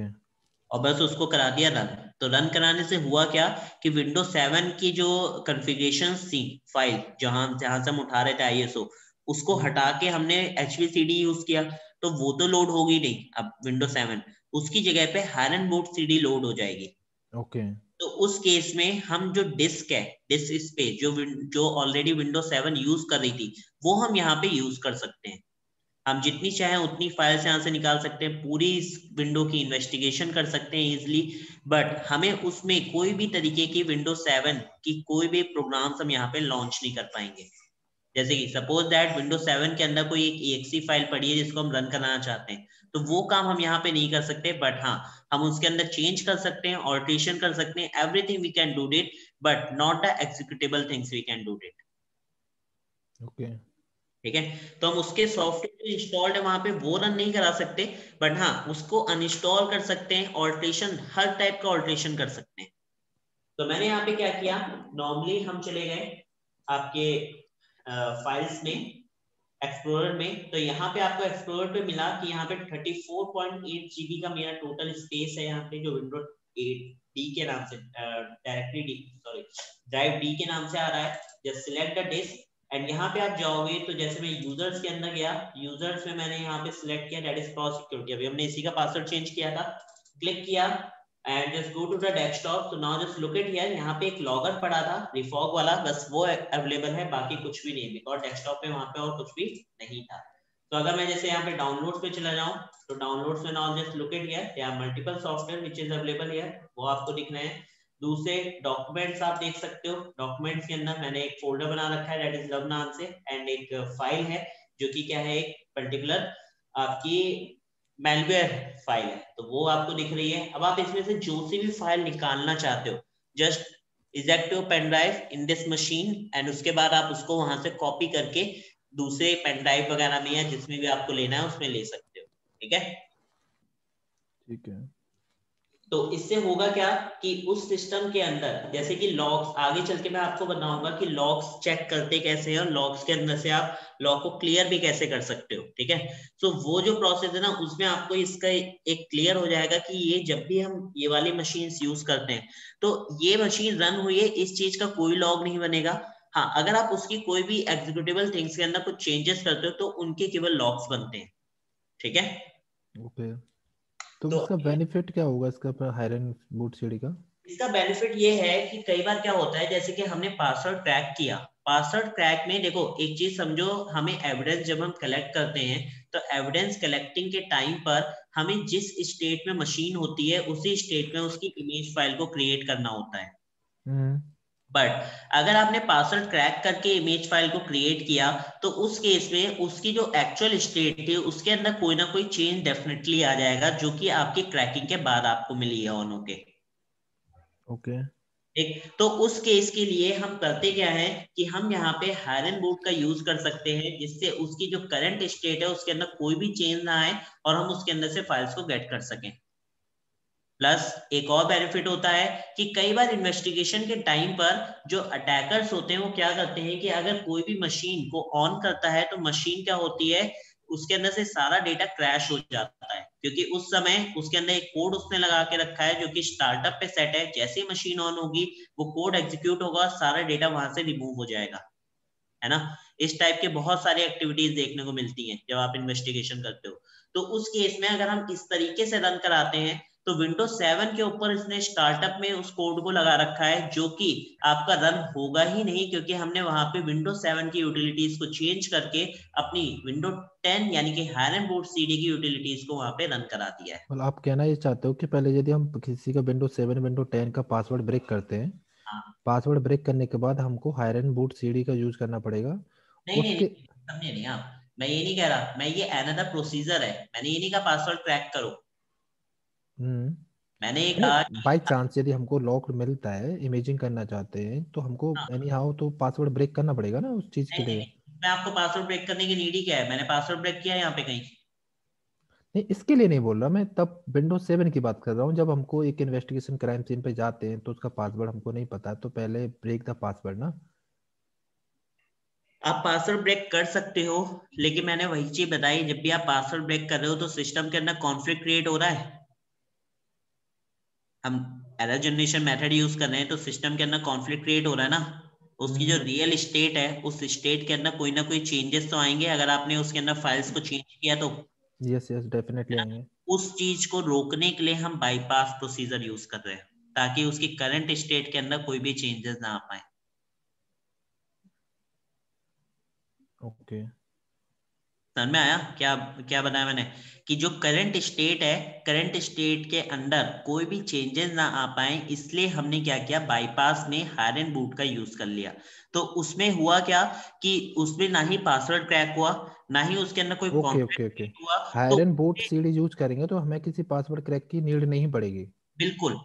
और बस उसको करा दिया रन तो रन कराने से हुआ क्या कि विंडो सेवन की जो कॉन्फ़िगरेशन थी फ़ाइल जहाँ जहाँ से हम उठा रहे थे आईएसओ उसको हटा के हमने एचवीसीडी यूज़ किया। तो वो तो लोड होगी नहीं अब विंडो सेवन उसकी जगह पे हारन बोर्ड सीडी लोड हो जाएगी। Okay okay. तो उस केस में हम जो डिस्क है डिस्क स्पेस जो जो ऑलरेडी विंडो सेवन यूज़ कर रही थी वो हम यहाँ पे यूज़ कर सकते हैं। हम जितनी चाहे उतनी फाइल्स यहाँ से निकाल सकते हैं पूरी इस विंडो की इन्वेस्टिगेशन कर सकते हैं इजिली बट हमें उसमें कोई भी तरीके की विंडो सेवन की कोई भी प्रोग्राम्स हम यहाँ पे लॉन्च नहीं कर पाएँगे। जैसे कि सपोज़ दैट विंडो सेवन के अंदर कोई एक एक्सी फ़ाइल पड़ी है जिसको हम रन कराना चाहते हैं तो वो काम हम यहाँ पे नहीं कर सकते बट हाँ हम उसके अंदर चेंज कर सकते हैं ऑल्ट्रेशन कर सकते हैं everything we can do it but not the executable things we can do it okay ठीक है? तो हम उसके सॉफ्टवेयर जो इंस्टॉल्ड है वहाँ पे वो रन नहीं करा सकते बट हाँ उसको अनइंस्टॉल कर सकते हैं ऑल्ट्रेशन हर टाइप का ऑल्ट्रेशन कर सकते हैं। तो मैंने यहाँ पे क्या किया? नॉर्मली हम चले गए आपके फाइल्स में एक्सप्लोरर में तो यहाँ पे आपको एक्सप्लोरर पे मिला कि यहाँ पे 34.8 जीबी का मेरा टोटल स्पेस है यहाँ पे जो विंडो 8 डी के नाम से directory D sorry drive D के नाम से आ रहा है। Just select the disk and यहाँ पे आप जाओगे तो जैसे मैं यूज़र्स के अंदर गया यूज़र्स में मैंने यहाँ पे सिलेक्ट किया डेट इज़ क्रॉस सिक्योरिटी अभी हमने इसी का पासवर्ड चेंज किया था। क्लिक किया and just go to the desktop तो now just look at here यहाँ पे एक लॉगर पड़ा था रिफॉग वाला. बस वो अवेलेबल है, बाकी कुछ भी नहीं बिकॉज़ डेस्कटॉप पे वहाँ पे और कुछ भी नहीं था. तो अगर मैं जैसे यहाँ पे डाउनलोड्स पे चला जाऊँ तो डाउनलोड्स में now just look at here there multiple software which is available here वो आपको दिख रहे हैं. दूसरे डॉक्यूमेंट्स आप देख सकते हो. डॉक्यूमेंट्स के अंदर मैंने एक फोल्डर बना रखा है दैट इज़ लव नाम से. एंड एक फ़ाइल है, जो कि क्या है, एक पर्टिकुलर आपकी मेलवेयर फ़ाइल है तो वो आपको दिख रही है। अब आप इसमें से जो सी भी फ़ाइल निकालना चाहते हो just eject your pen drive in this machine and उसके बाद आप उसको वहाँ से कॉपी करके दूसरे पेन ड्राइव वगैरह में या जिसमें भी आपको लेना है, उसमें ले सकते हो। ठीक है? ठीक है। तो इससे होगा क्या कि उस सिस्टम के अंदर, जैसे कि लॉक्स आगे चल के मैं आपको बताऊँगा कि लॉक्स चेक करते कैसे हैं और लॉक्स के अंदर से आप लॉक को क्लियर भी कैसे कर सकते हो, ठीक है? तो वो जो प्रोसेस है ना, उसमें आपको इसका एक क्लियर हो जाएगा कि ये जब भी हम ये वाली मशीन यूज़ करते हैं तो ये मशीन रन हुई है, इस चीज़ का कोई लॉग नहीं बनेगा। हाँ अगर आप उसकी कोई भी एग्जीक्यूटिबल थिंग्स के अंदर कुछ चेंजेस करते हो तो उनके केवल लॉक्स बनते हैं, ठीक है? Okay. तो, तो इसका बेनिफिट क्या होगा इसका हायरन बूट सीडी का? इसका बेनिफिट ये है कि कई बार क्या होता है जैसे कि हमने पासवर्ड क्रैक किया। पासवर्ड क्रैक में देखो एक चीज़ समझो हमें एविडेंस जब हम कलेक्ट करते हैं तो एविडेंस कलेक्टिंग के टाइम पर हमें जिस स्टेट में मशीन होती है उसी स्टेट में उसकी इमेज फ़ाइल को क्रिएट करना होता है। हम्म। बट अगर आपने पासवर्ड क्रैक करके इमेज फ़ाइल को क्रिएट किया तो उस केस में उसकी जो एक्चुअल स्टेट है उसके अंदर कोई ना कोई चेंज डेफिनेटली आ जाएगा जो कि आपकी क्रैकिंग के बाद आपको मिली है ऑन ओके ओके एक तो उस केस के लिए हम करते क्या है कि हम यहाँ पे हायरन बोर्ड का यूज़ कर सकते हैं जिससे उसकी जो करंट स्टेट है उसके अंदर कोई भी चेंज ना आए और हम उसके अंदर से फाइल्स को गेट कर सकें। प्लस एक और बेनिफिट होता है कि कई बार इन्वेस्टिगेशन के टाइम पर जो अटैकर्स होते हैं, वो क्या करते हैं कि अगर कोई भी मशीन को ऑन करता है तो मशीन क्या होती है, उसके अंदर से सारा डेटा क्रैश हो जाता है। क्योंकि उस समय उसके अंदर एक कोड उसने लगा के रखा है, जो कि स्टार्टअप पे सेट है। जैसे मशीन ऑन होगी, वो कोड एग्जीक्यूट होगा सारा डेटा वहाँ से रिमूव हो जाएगा। है ना? इस टाइप के बहुत सारी एक्टिविटीज़ देखने को मिलती हैं जब आप इन्वेस्टिगेशन करते हो। तो उस केस में अगर हम इस तरीके से रन कराते हैं तो विंडोज़ सेवन के ऊपर इसने स्टार्टअप में उस कोड को लगा रखा है जो कि आपका रन होगा ही नहीं क्योंकि हमने वहाँ पे विंडोज़ सेवन की यूटिलिटीज को चेंज करके अपनी विंडो टेन यानी कि हायर बोर्ड सीडी की यूटिलिटीज को वहाँ पे रन करा दिया है मतलब आप कहना ये चाहते हो कि पहले यदि हम किसी का विंडोज़ सेवन विंडो टेन का पासवर्ड ब्रेक करते हैं हाँ। पासवर्ड ब्रेक करने के बाद हमको हायर एंड बूट सीडी का यूज़ करना पड़ेगा नहीं उसके... नहीं समझे नहीं आप मैं ये नहीं कह रहा मैं ये अनदर प्रोसीजर है मैंने ये नहीं कहा पासवर्ड क्रैक करो। मैंने कहा बाई चांस यदि हमको लॉक मिलता है इमेजिंग करना चाहते हैं तो हमको एनी हाउ तो पासवर्ड ब्रेक करना पड़ेगा ना उस चीज़ के लिए? मैं आपको पासवर्ड ब्रेक करने की नीड ही क्या है? मैंने पासवर्ड ब्रेक किया यहाँ पे कहीं। नहीं इसके लिए नहीं बोल रहा मैं तब विंडोज़ सेवन की बात कर रहा हूँ जब हमको एक इन्वेस्टिगेशन क्राइम सीन पे जाते हैं तो उसका पासवर्ड हमको नहीं पता तो पहले ब्रेक द पासवर्ड ना। आप पासवर्ड ब्रेक कर सकते हो लेकिन मैंने वही चीज़ बताई जब भी आप पासवर्ड ब्रेक कर रहे हो तो सिस्टम के अंदर कॉन्फ्लिक्ट क्रिएट हो रहा है। हम एरर जनरेशन मेथड यूज़ कर रहे हैं तो सिस्टम के अंदर कॉन्फ्लिक्ट क्रिएट हो रहा है ना? उसकी जो रियल हम्म। स्टेट है उस स्टेट के अंदर कोई ना कोई चेंजेस तो आएँगे अगर आपने उसके अंदर फाइल्स को चेंज किया तो। यस यस डेफिनेटली आएँगे। उस चीज़ को रोकने के लिए हम बाईपास प्रोसीजर यूज़ कर रहे हैं ताकि उसकी करंट स्टेट के अंदर कोई भी चेंजेस ना आ पाए ओके okay. समझ में आया? क्या क्या बताया मैंने? कि जो करंट स्टेट है करंट स्टेट के अंदर कोई भी चेंजेस ना आ पाए इसलिए हमने क्या किया? बाईपास में हायर एंड बूट का यूज़ कर लिया। तो उसमें हुआ क्या कि उसमें ना ही पासवर्ड क्रैक हुआ ना ही उसके अंदर कोई okay okay okay Hiren's boot CD use करेंगे तो हमें किसी पासवर्ड क्रैक की नीड नहीं पड़ेगी। बिल्कुल।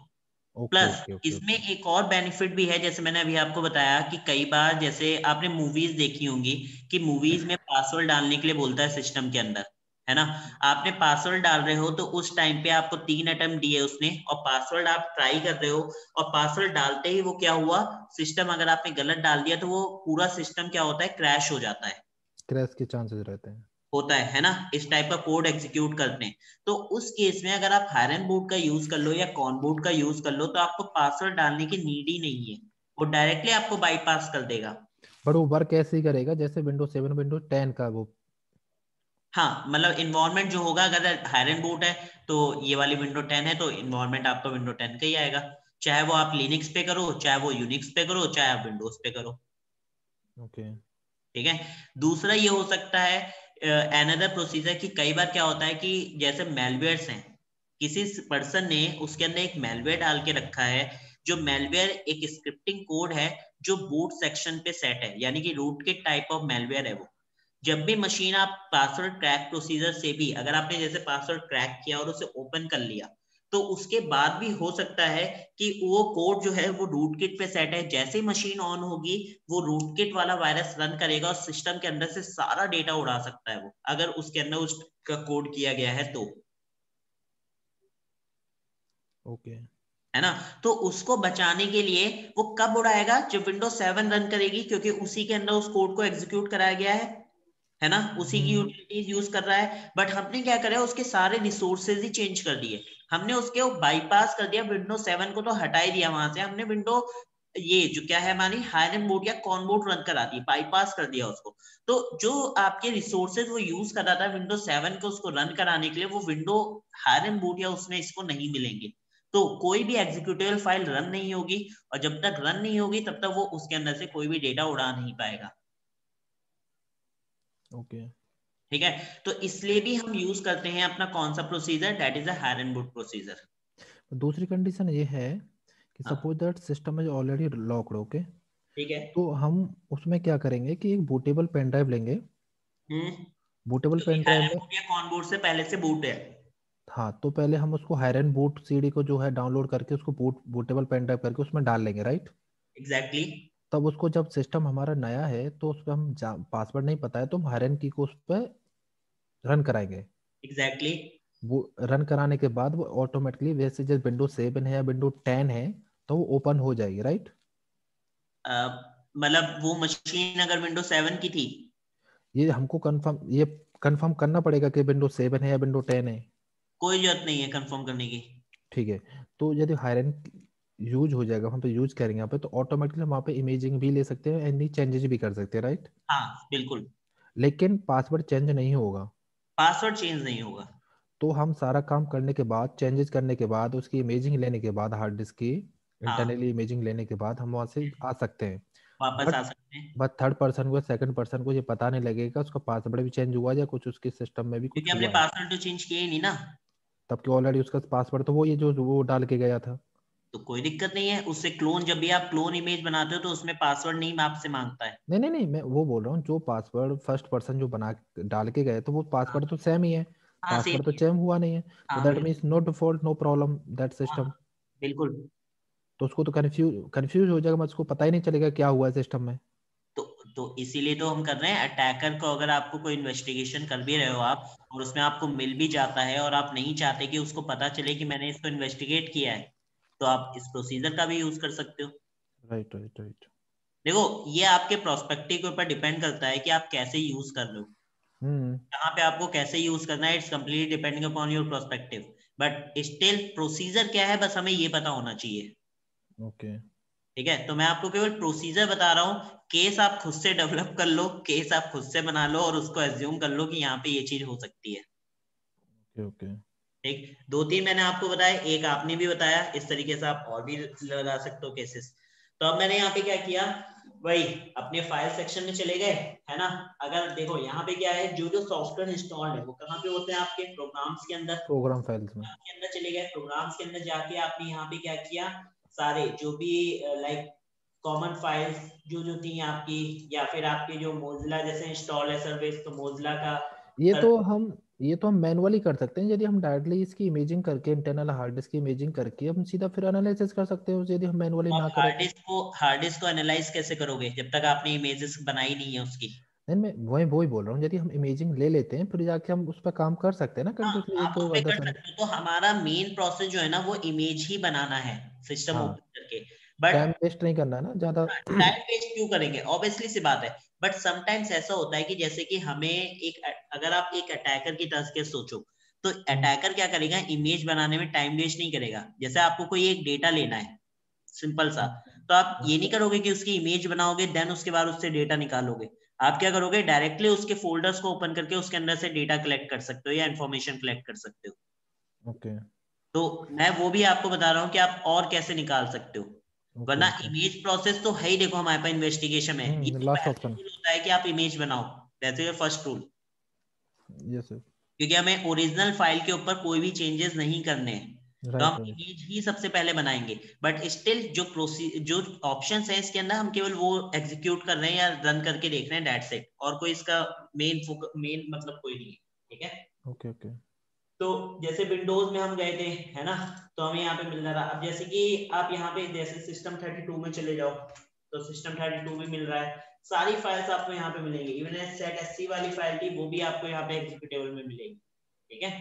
प्लस okay, okay, इसमें okay. एक और बेनिफिट भी है जैसे मैंने अभी आपको बताया कि कई बार जैसे आपने मूवीज़ देखी होंगी कि मूवीज़ में पासवर्ड डालने के लिए बोलता है सिस्टम के अंदर है ना? आपने पासवर्ड डाल रहे हो तो उस टाइम पे आपको तीन अटेम्प्ट दिए उसने और पासवर्ड आप ट्राई कर रहे हो और पासवर्ड डालते ही वो क्या हुआ? सिस्टम अगर आपने गलत डाल दिया तो वो पूरा सिस्टम क्या होता है? क्रैश हो जाता है। क्रैश के चांसेस रहते हैं। होता है है ना? इस टाइप का कोड एग्जीक्यूट करते हैं। तो उस केस में अगर आप हायरन बोर्ड का यूज़ कर लो या कॉन बोर्ड का यूज़ कर लो तो आपको पासवर्ड डालने की नीड ही नहीं है। वो डायरेक्टली आपको बाईपास कर देगा। बट वो वर्क ऐसे ही करेगा जैसे विंडो सेवन विंडो टेन का वो। हाँ मतलब इन्वायरमेंट जो होगा अगर हायरन बोर्ड है तो ये वाली विंडो टेन है तो इन्वायरमेंट आपका विंडो टेन का ही आएगा। चाहे वो आप लिनिक्स पे करो चाहे वो यूनिक्स पे करो चाहे आप विंडोज़ पे करो। Okay okay. ठीक है? दूसरा ये हो सकता है एनदर प्रोसीजर कि कई बार क्या होता है कि जैसे मेलवेयर्स हैं, किसी पर्सन ने उसके अंदर एक मेलवेयर डाल के रखा है, जो मेलवेयर एक स्क्रिप्टिंग कोड है, जो बूट सेक्शन पे सेट है, यानी कि रूट के टाइप ऑफ़ मेलवेयर है वो। जब भी मशीन आप पासवर्ड क्रैक प्रोसीजर से भी, अगर आपने जैसे पासवर्ड क्रैक किया और उसे ओपन कर लिया तो उसके बाद भी हो सकता है कि वो कोड जो है वो रूट किट पे सेट है। जैसे मशीन ऑन होगी वो रूट किट वाला वायरस रन करेगा और सिस्टम के अंदर से सारा डेटा उड़ा सकता है वो अगर उसके अंदर उसका कोड किया गया है तो। Okay okay. है ना? तो उसको बचाने के लिए वो कब उड़ाएगा? जब विंडोज़ सेवन रन करेगी क्योंकि उसी के अंदर उस कोड को एग्जीक्यूट कराया गया है। है ना? उसी की यूटिलिटीज हम्म। यूज़ कर रहा है। बट हमने क्या करा उसके सारे रिसोर्सेज ही चेंज कर दिए। हमने उसके बाईपास कर दिया। विंडो सेवन को तो हटा ही दिया वहाँ से। हमने विंडो ये जो क्या है हमारी? हायर एंड बोर्ड या कॉन बोर्ड रन करा दी बाईपास कर दिया उसको। तो जो आपके रिसोर्सेज वो यूज़ कर रहा था विंडो सेवन को उसको रन कराने के लिए वो विंडो हायर एंड बोर्ड या उसमें इसको नहीं मिलेंगे। तो कोई भी एग्जीक्यूटिव फ़ाइल रन नहीं होगी। और जब तक रन नहीं होगी तब तक वो उसके अंदर से कोई भी डेटा उड़ा नहीं पाएगा। ओके। okay. ठीक है? तो इसलिए भी हम यूज़ करते हैं अपना कौन सा procedure that is a procedure दूसरी कंडीशन ये है कि suppose that system is already locked okay ठीक है। तो हम उसमें क्या करेंगे कि एक बूटेबल पेन ड्राइव लेंगे। हम्म। बूटेबल पेन ड्राइव में कौन बोर्ड से पहले से बूट है। हाँ तो पहले हम उसको हायरन बूट सीडी को जो है डाउनलोड करके उसको बूट बूटेबल पेन ड्राइव करके उसमें डाल लेंगे राइट एग्जैक्टली exactly. तब उसको जब सिस्टम हमारा नया है तो उस पर हम पासवर्ड नहीं पता है तो हम हायरन की को उस पर रन कराएँगे। Exactly exactly. वो रन कराने के बाद वो ऑटोमेटिकली वैसे जैसे विंडो सेवन है या विंडो टेन है तो वो ओपन हो जाएगी राइट uh, मतलब वो मशीन अगर विंडो सेवन की थी। ये हमको कंफर्म ये कंफर्म करना पड़ेगा कि विंडो सेवन है या विंडो टेन है। कोई ज़रूरत नहीं है कंफर्म करने की। ठीक है। तो यदि हायरन यूज़ हो जाएगा वहाँ पे यूज़ करेंगे यहाँ पे तो ऑटोमेटिकली वहाँ पे इमेजिंग भी ले सकते हैं एंड चेंजेस भी कर सकते हैं राइट हाँ बिल्कुल। लेकिन पासवर्ड चेंज नहीं होगा। पासवर्ड चेंज नहीं होगा। तो हम सारा काम करने के बाद चेंजेस करने के बाद उसकी इमेजिंग लेने के बाद हार्ड डिस्क की इंटरनली हाँ। इमेजिंग लेने के बाद हम वहाँ से आ सकते हैं। वापस आ सकते हैं। बट थर्ड पर्सन को सेकंड पर्सन को ये पता नहीं लगेगा उसका पासवर्ड भी चेंज हुआ या कुछ उसके सिस्टम में भी कुछ हमने पासवर्ड तो चेंज किया ही नहीं ना। तब कि ऑलरेडी उसका पासवर्ड तो वो ये जो वो डाल के गया था। तो कोई दिक्कत नहीं है। उससे क्लोन जब भी आप क्लोन इमेज बनाते हो तो उसमें पासवर्ड नहीं आपसे माँगता है। नहीं नहीं नहीं मैं वो बोल रहा हूँ जो पासवर्ड फ़र्स्ट पर्सन जो बना डाल के गए तो वो पासवर्ड हाँ। तो सेम ही है। पासवर्ड हाँ, तो चेंज हुआ नहीं है। तो that means no default no problem that system बिल्कुल। तो उसको तो कंफ्यूज कंफ्यूज हो जाएगा उसको पता ही नहीं चलेगा क्या हुआ है सिस्टम में। तो तो इसीलिए तो हम कर रहे हैं अटैकर को अगर आपको कोई इन्वेस्टिगेशन कर भी रहे हो आप और उसमें आपको मिल भी जाता है और आप नहीं चाहते कि उसको पता चले कि मैंने इसको इन्वेस्टिगेट किया है। तो आप इस प्रोसीजर का भी यूज़ कर सकते हो। राइट राइट राइट देखो ये आपके प्रोस्पेक्टिव के ऊपर डिपेंड करता है कि आप कैसे यूज़ कर रहे हो। जहाँ पे आपको कैसे यूज़ करना है it's completely depending upon your prospective but still procedure क्या है बस हमें ये पता होना चाहिए। Okay okay. ठीक है? तो मैं आपको केवल प्रोसीजर बता रहा हूँ। केस आप खुद से डेवलप कर लो केस आप खुद से बना लो और उसको एज्यूम कर लो कि यहाँ पे ये चीज़ हो सकती है। Okay okay, okay. ठीक? दो तीन मैंने आपको बताया एक आपने भी बताया इस तरीके से आप और भी लगा सकते हो केसेस तो अब मैंने यहाँ पे क्या किया? वही अपने फ़ाइल सेक्शन में चले गए है ना? अगर देखो यहाँ पे क्या है जो जो सॉफ्टवेयर इंस्टॉल्ड है वो कहाँ पे होते हैं आपके? प्रोग्राम्स के अंदर। प्रोग्राम फाइल्स में। के अंदर चले गए। प्रोग्राम्स के अंदर जाके आपने यहाँ पे क्या किया? सारे जो भी लाइक कॉमन फाइल्स जो जो थी आपकी या फिर आपके जो मोजिला जैसे इंस्टॉल है सर्विस तो मोजिला का ये तो हम ये तो हम मैनुअली कर सकते हैं यदि हम डायरेक्टली इसकी इमेजिंग करके इंटरनल हार्ड डिस्क की इमेजिंग करके हम सीधा फिर एनालिसिस कर सकते हैं यदि हम मैनुअली ना करें हार्ड डिस्क को हार्ड डिस्क को एनालाइज कैसे करोगे जब तक आपने इमेजेस बनाई नहीं है उसकी? नहीं मैं वही वही बोल रहा हूँ यदि हम इमेजिंग ले लेते हैं फिर जाके हम उस पर काम कर सकते हैं ना हाँ, तो, कर सकते तो हमारा मेन प्रोसेस जो है ना वो इमेज ही बनाना है सिस्टम ओपन हाँ। करके। बट टाइम वेस्ट नहीं करना ना ज़्यादा टाइम वेस्ट क्यों करेंगे? ऑब्वियसली सी बात है। बट समटाइम्स ऐसा होता है कि जैसे कि हमें एक अगर आप एक अटैकर की तरह से सोचो तो अटैकर क्या करेगा? इमेज बनाने में टाइम वेस्ट नहीं करेगा। जैसे आपको कोई एक डेटा लेना है सिंपल सा। तो आप ये नहीं करोगे कि उसकी इमेज बनाओगे देन उसके बाद उससे डेटा निकालोगे। आप क्या करोगे? डायरेक्टली उसके फोल्डर्स को ओपन करके उसके अंदर से डेटा कलेक्ट कर सकते हो या इन्फॉर्मेशन कलेक्ट कर सकते हो। Okay okay. तो मैं वो भी आपको बता रहा हूँ कि आप और कैसे निकाल सकते हो। वरना इमेज प्रोसेस तो है ही देखो हमारे पास इन्वेस्टिगेशन में। लास्ट ऑप्शन होता है कि आप इमेज बनाओ। That's your first rule yes sir क्योंकि हमें ओरिजिनल फ़ाइल के ऊपर कोई भी चेंजेस नहीं करने हैं। तो हम इमेज ही सबसे पहले बनाएँगे। बट स्टिल जो जो ऑप्शंस है इसके अंदर हम केवल वो एग्जीक्यूट कर रहे हैं या रन करके देख रहे हैं डेट सेट और कोई इसका मेन मेन मतलब कोई नहीं है। ठीक है? ओके ओके तो जैसे विंडोज़ में हम गए थे है ना? तो हमें यहाँ पे मिल रहा अब जैसे कि आप यहाँ पे जैसे सिस्टम 32 में चले जाओ तो सिस्टम 32 में मिल रहा है। सारी फाइल्स आपको यहाँ पे मिलेंगी। Even set S C file थी वो भी आपको यहाँ पे एग्जीक्यूटेबल में मिलेगी। ठीक है?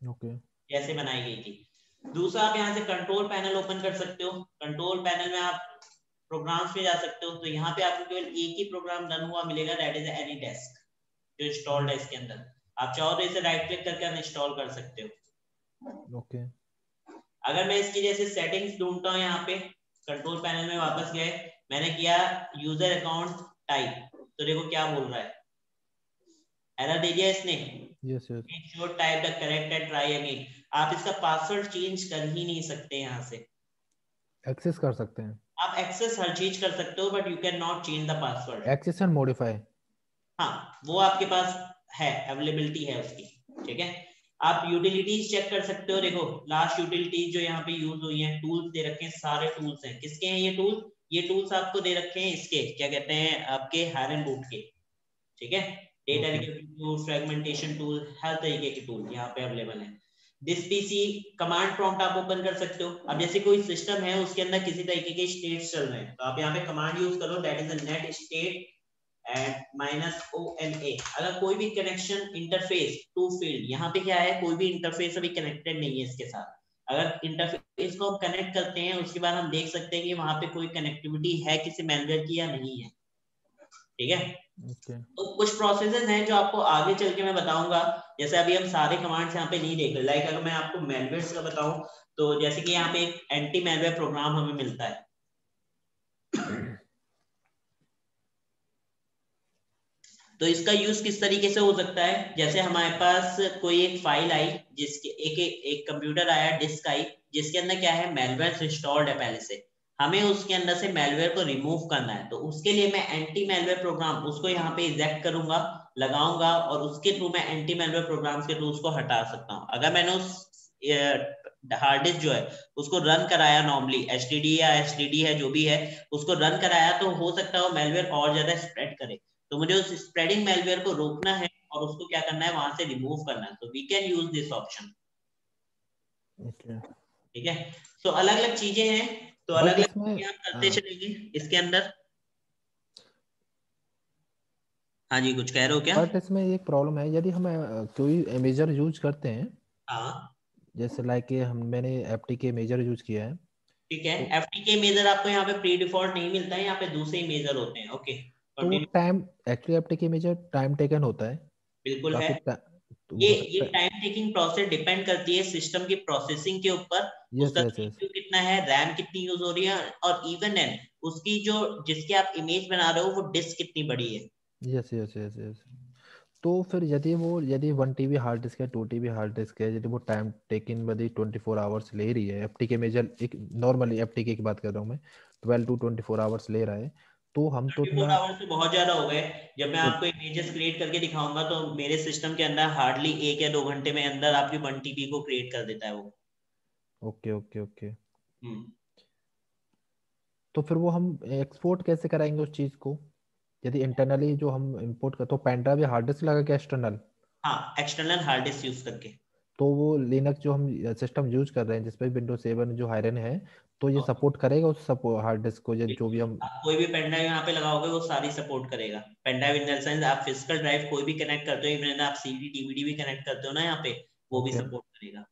ओके जैसे बनाई गई थी। दूसरा आप यहाँ से कंट्रोल पैनल ओपन कर सकते हो। कंट्रोल पैनल में आप प्रोग्राम्स में जा सकते हो। तो यहाँ पे आपको केवल एक ही प्रोग्राम रन हुआ मिलेगा दैट इज़ एनी डेस्क जो इंस्टॉल्ड है इसके अंदर। आप चाहो तो इसे राइट क्लिक करके अनइंस्टॉल कर सकते हो। ओके अगर मैं इसकी जैसे सेटिंग्स ढूंढता हूँ यहाँ पे कंट्रोल पैनल में वापस गए मैंने किया यूज़र अकाउंट टाइप तो देखो क्या बोल रहा है। एरर दे दिया इसने। Yes yes make sure type the correct and try again आप इसका पासवर्ड चेंज कर ही नहीं सकते यहाँ से। एक्सेस कर सकते हैं। आप एक्सेस हर चीज़ कर सकते हो but you can not change the password access and modify हाँ वो आपके पास है अवेलेबिलिटी है उसकी ठीक है? आप यूटिलिटीज चेक कर सकते हो देखो लास्ट यूटिलिटीज जो यहाँ पे यूज़ हुई है टूल्स दे रखे हैं सारे टूल्स हैं। किसके हैं ये टूल ये टूल्स आपको दे रखे हैं इसके क्या कहते हैं आपके हायर एंड बूट के ठीक है? Data recovery tool fragmentation tool हर तरीके के टूल यहाँ पे अवेलेबल है। Dispc कमांड प्रॉम्प्ट आप ओपन कर सकते हो। अब जैसे कोई सिस्टम है उसके अंदर किसी तरीके के स्टेट्स चल रहे हैं तो आप यहाँ पे कमांड यूज़ करो that is the netstat and minus O M A अगर कोई भी कनेक्शन इंटरफेस टू फ़ील्ड यहाँ पे क्या है? कोई भी इंटरफेस अभी कनेक्टेड नहीं है इसके साथ। अगर इंटरफेस को हम कनेक्ट करते हैं उसके बाद हम देख सकते हैं कि वहाँ पे कोई कनेक्टिविटी है किसी मैलवेयर की या नहीं है। ठीक है? Okay. तो कुछ प्रोसेसेस हैं जो आपको आगे चल के मैं बताऊँगा। जैसे अभी हम सारे कमांड्स यहाँ पे नहीं देख रहे। लाइक अगर मैं आपको मेलवेयर का बताऊँ तो जैसे कि यहाँ पे एक एंटी मेलवेयर प्रोग्राम हमें मिलता है। तो इसका यूज़ किस तरीके से हो सकता है? जैसे हमारे पास कोई एक फ़ाइल आई, जिसके, एक एक कंप्यूटर आया डिस्क आई, जिसके अंदर क्या है? मेलवेयर इंस्टॉल्ड है पहले से। हमें उसके अंदर से मेलवेयर को रिमूव करना है। तो उसके लिए मैं एंटी मेलवेयर प्रोग्राम उसको यहाँ पे इजेक्ट करूँगा, लगाऊँगा और उसके थ्रू मैं एंटी मेलवेयर प्रोग्राम के थ्रू उसको हटा सकता हूँ। अगर मैंने उस हार्ड डिस्क जो है, उसको रन कराया नॉर्मली एच या एस है, जो भी है, उसको रन कराया तो हो सकता है मेलवेयर और ज़्यादा स्प्रेड करे। तो मुझे उस स्प्रेडिंग मेलवेयर को रोकना है और उसको क्या करना है वहाँ से रिमूव करना है। तो we can use this option ठीक है? तो अलग अलग चीज़ें हैं तो अलग अलग करते हाँ। चलेंगे इसके अंदर। हाँ जी कुछ कह रहे हो क्या? बट इसमें एक प्रॉब्लम है यदि हम कोई इमेजर यूज़ करते हैं हाँ। जैसे लाइक हम मैंने एफटीके इमेजर यूज़ किया है। ठीक है एफटीके इमेजर आपको यहाँ पे प्री डिफ़ॉल्ट नहीं मिलता है यहाँ पे दूसरे इमेजर होते हैं ओके तो time actually FTK imager time taken होता है। बिल्कुल है। तो ये ये टाइम टेकिंग प्रोसेस डिपेंड करती है सिस्टम की प्रोसेसिंग के ऊपर। Yes, उसका yes, yes. कितना है रैम कितनी यूज़ हो रही है और इवन उसकी जो जिसकी आप इमेज बना रहे हो वो डिस्क कितनी बड़ी है। यस यस यस यस तो फिर यदि वो यदि वन टीबी हार्ड डिस्क है टू टीबी हार्ड डिस्क है यदि वो टाइम टेकिंग बदी ट्वेंटी फोर आवर्स ले रही है एफ़ टी के मेजर एक नॉर्मली एफ़ टी की बात कर रहा हूँ मैं twelve to twenty four hours ले रहा है तो हम तो इतना तो बहुत ज़्यादा हो गए। जब मैं आपको इमेजेस क्रिएट करके दिखाऊँगा तो मेरे सिस्टम के अंदर हार्डली एक या दो घंटे में अंदर आपकी वन टीबी को क्रिएट कर देता है वो। Okay okay okay. तो फिर वो हम एक्सपोर्ट कैसे कराएँगे उस चीज़ को? यदि इंटरनली जो हम इंपोर्ट कर तो पेन ड्राइव या हार्ड डिस्क लगा के एक्सटर्नल हाँ एक्सटर्नल हार्ड डिस्क यूज़ करके। तो वो लिनक्स जो हम सिस्टम यूज़ कर रहे हैं जिसपे विंडोज़ 7 जो हायरन है तो ये सपोर्ट करेगा उस हार्ड डिस्क को जो भी हम कोई भी पेन ड्राइव यहाँ पे लगाओगे वो सारी सपोर्ट करेगा। पेन ड्राइव इन सेंस आप फ़िज़िकल ड्राइव कोई भी कनेक्ट करते हो इवन आप सीडी डीवीडी भी कनेक्ट करते हो ना यहाँ पे वो भी सपोर्ट करेगा।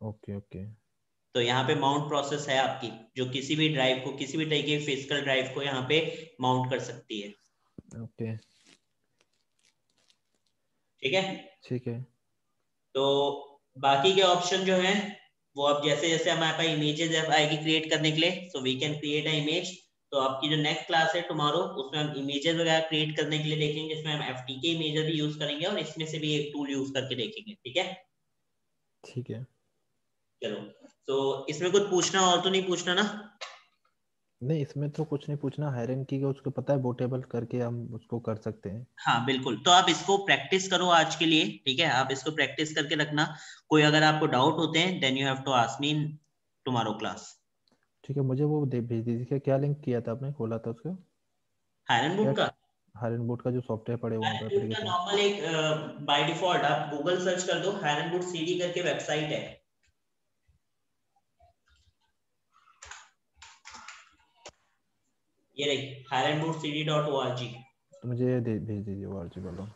ओके ओके तो यहाँ पे माउंट प्रोसेस है आपकी जो किसी भी ड्राइव को किसी भी तरीके की फ़िज़िकल ड्राइव को यहाँ पे माउंट कर सकती है। ओके ठीक है? ठीक है। तो बाकी के ऑप्शन जो है वो अब जैसे जैसे हमारे पास इमेजेस आएगी क्रिएट करने के लिए so we can create a image तो आपकी जो नेक्स्ट क्लास है टुमारो उसमें हम इमेजेस वगैरह क्रिएट करने के लिए देखेंगे जिसमें हम एफ़ के इमेजेस भी यूज़ करेंगे और इसमें से भी एक टूल यूज़ करके देखेंगे ठीक है? ठीक है। चलो तो इसमें कुछ पूछना और तो नहीं पूछना ना? नहीं इसमें तो कुछ नहीं पूछना हायरन की उसको पता है बोटेबल करके हम उसको कर सकते हैं। हाँ बिल्कुल। तो आप इसको प्रैक्टिस करो आज के लिए ठीक है? आप इसको प्रैक्टिस करके रखना। कोई अगर आपको डाउट होते हैं then you have to ask me in tomorrow class ठीक है मुझे वो भेज दीजिए। क्या लिंक किया था आपने? खोला था उसका? हायरन बुक का? हायरन बुट का जो सॉफ्टवेयर पड़े हुए हैं नॉर्मल एक बाय डिफ़ॉल्ट आप गूगल सर्च कर दो हायरन बुट सीडी करके वेबसाइट है। ये रही highlandbootcd.org तो मुझे दे भेज दीजिए org बोलो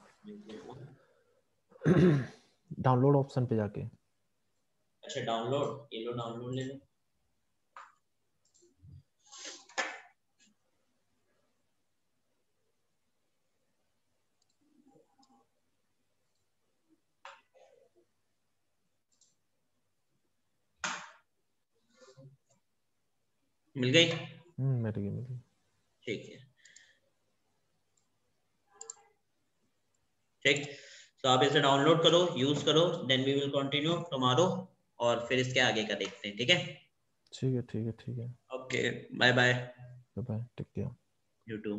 डाउनलोड ऑप्शन पे जाके। अच्छा डाउनलोड ये लो डाउनलोड ले लो। मिल गई? हम्म मिल गई मिल गई। ठीक है। ठीक तो आप इसे डाउनलोड करो यूज़ करो then we will continue tomorrow और फिर इसके आगे का देखते हैं ठीक है? ठीक है ठीक है ठीक है। Okay bye bye bye take care you too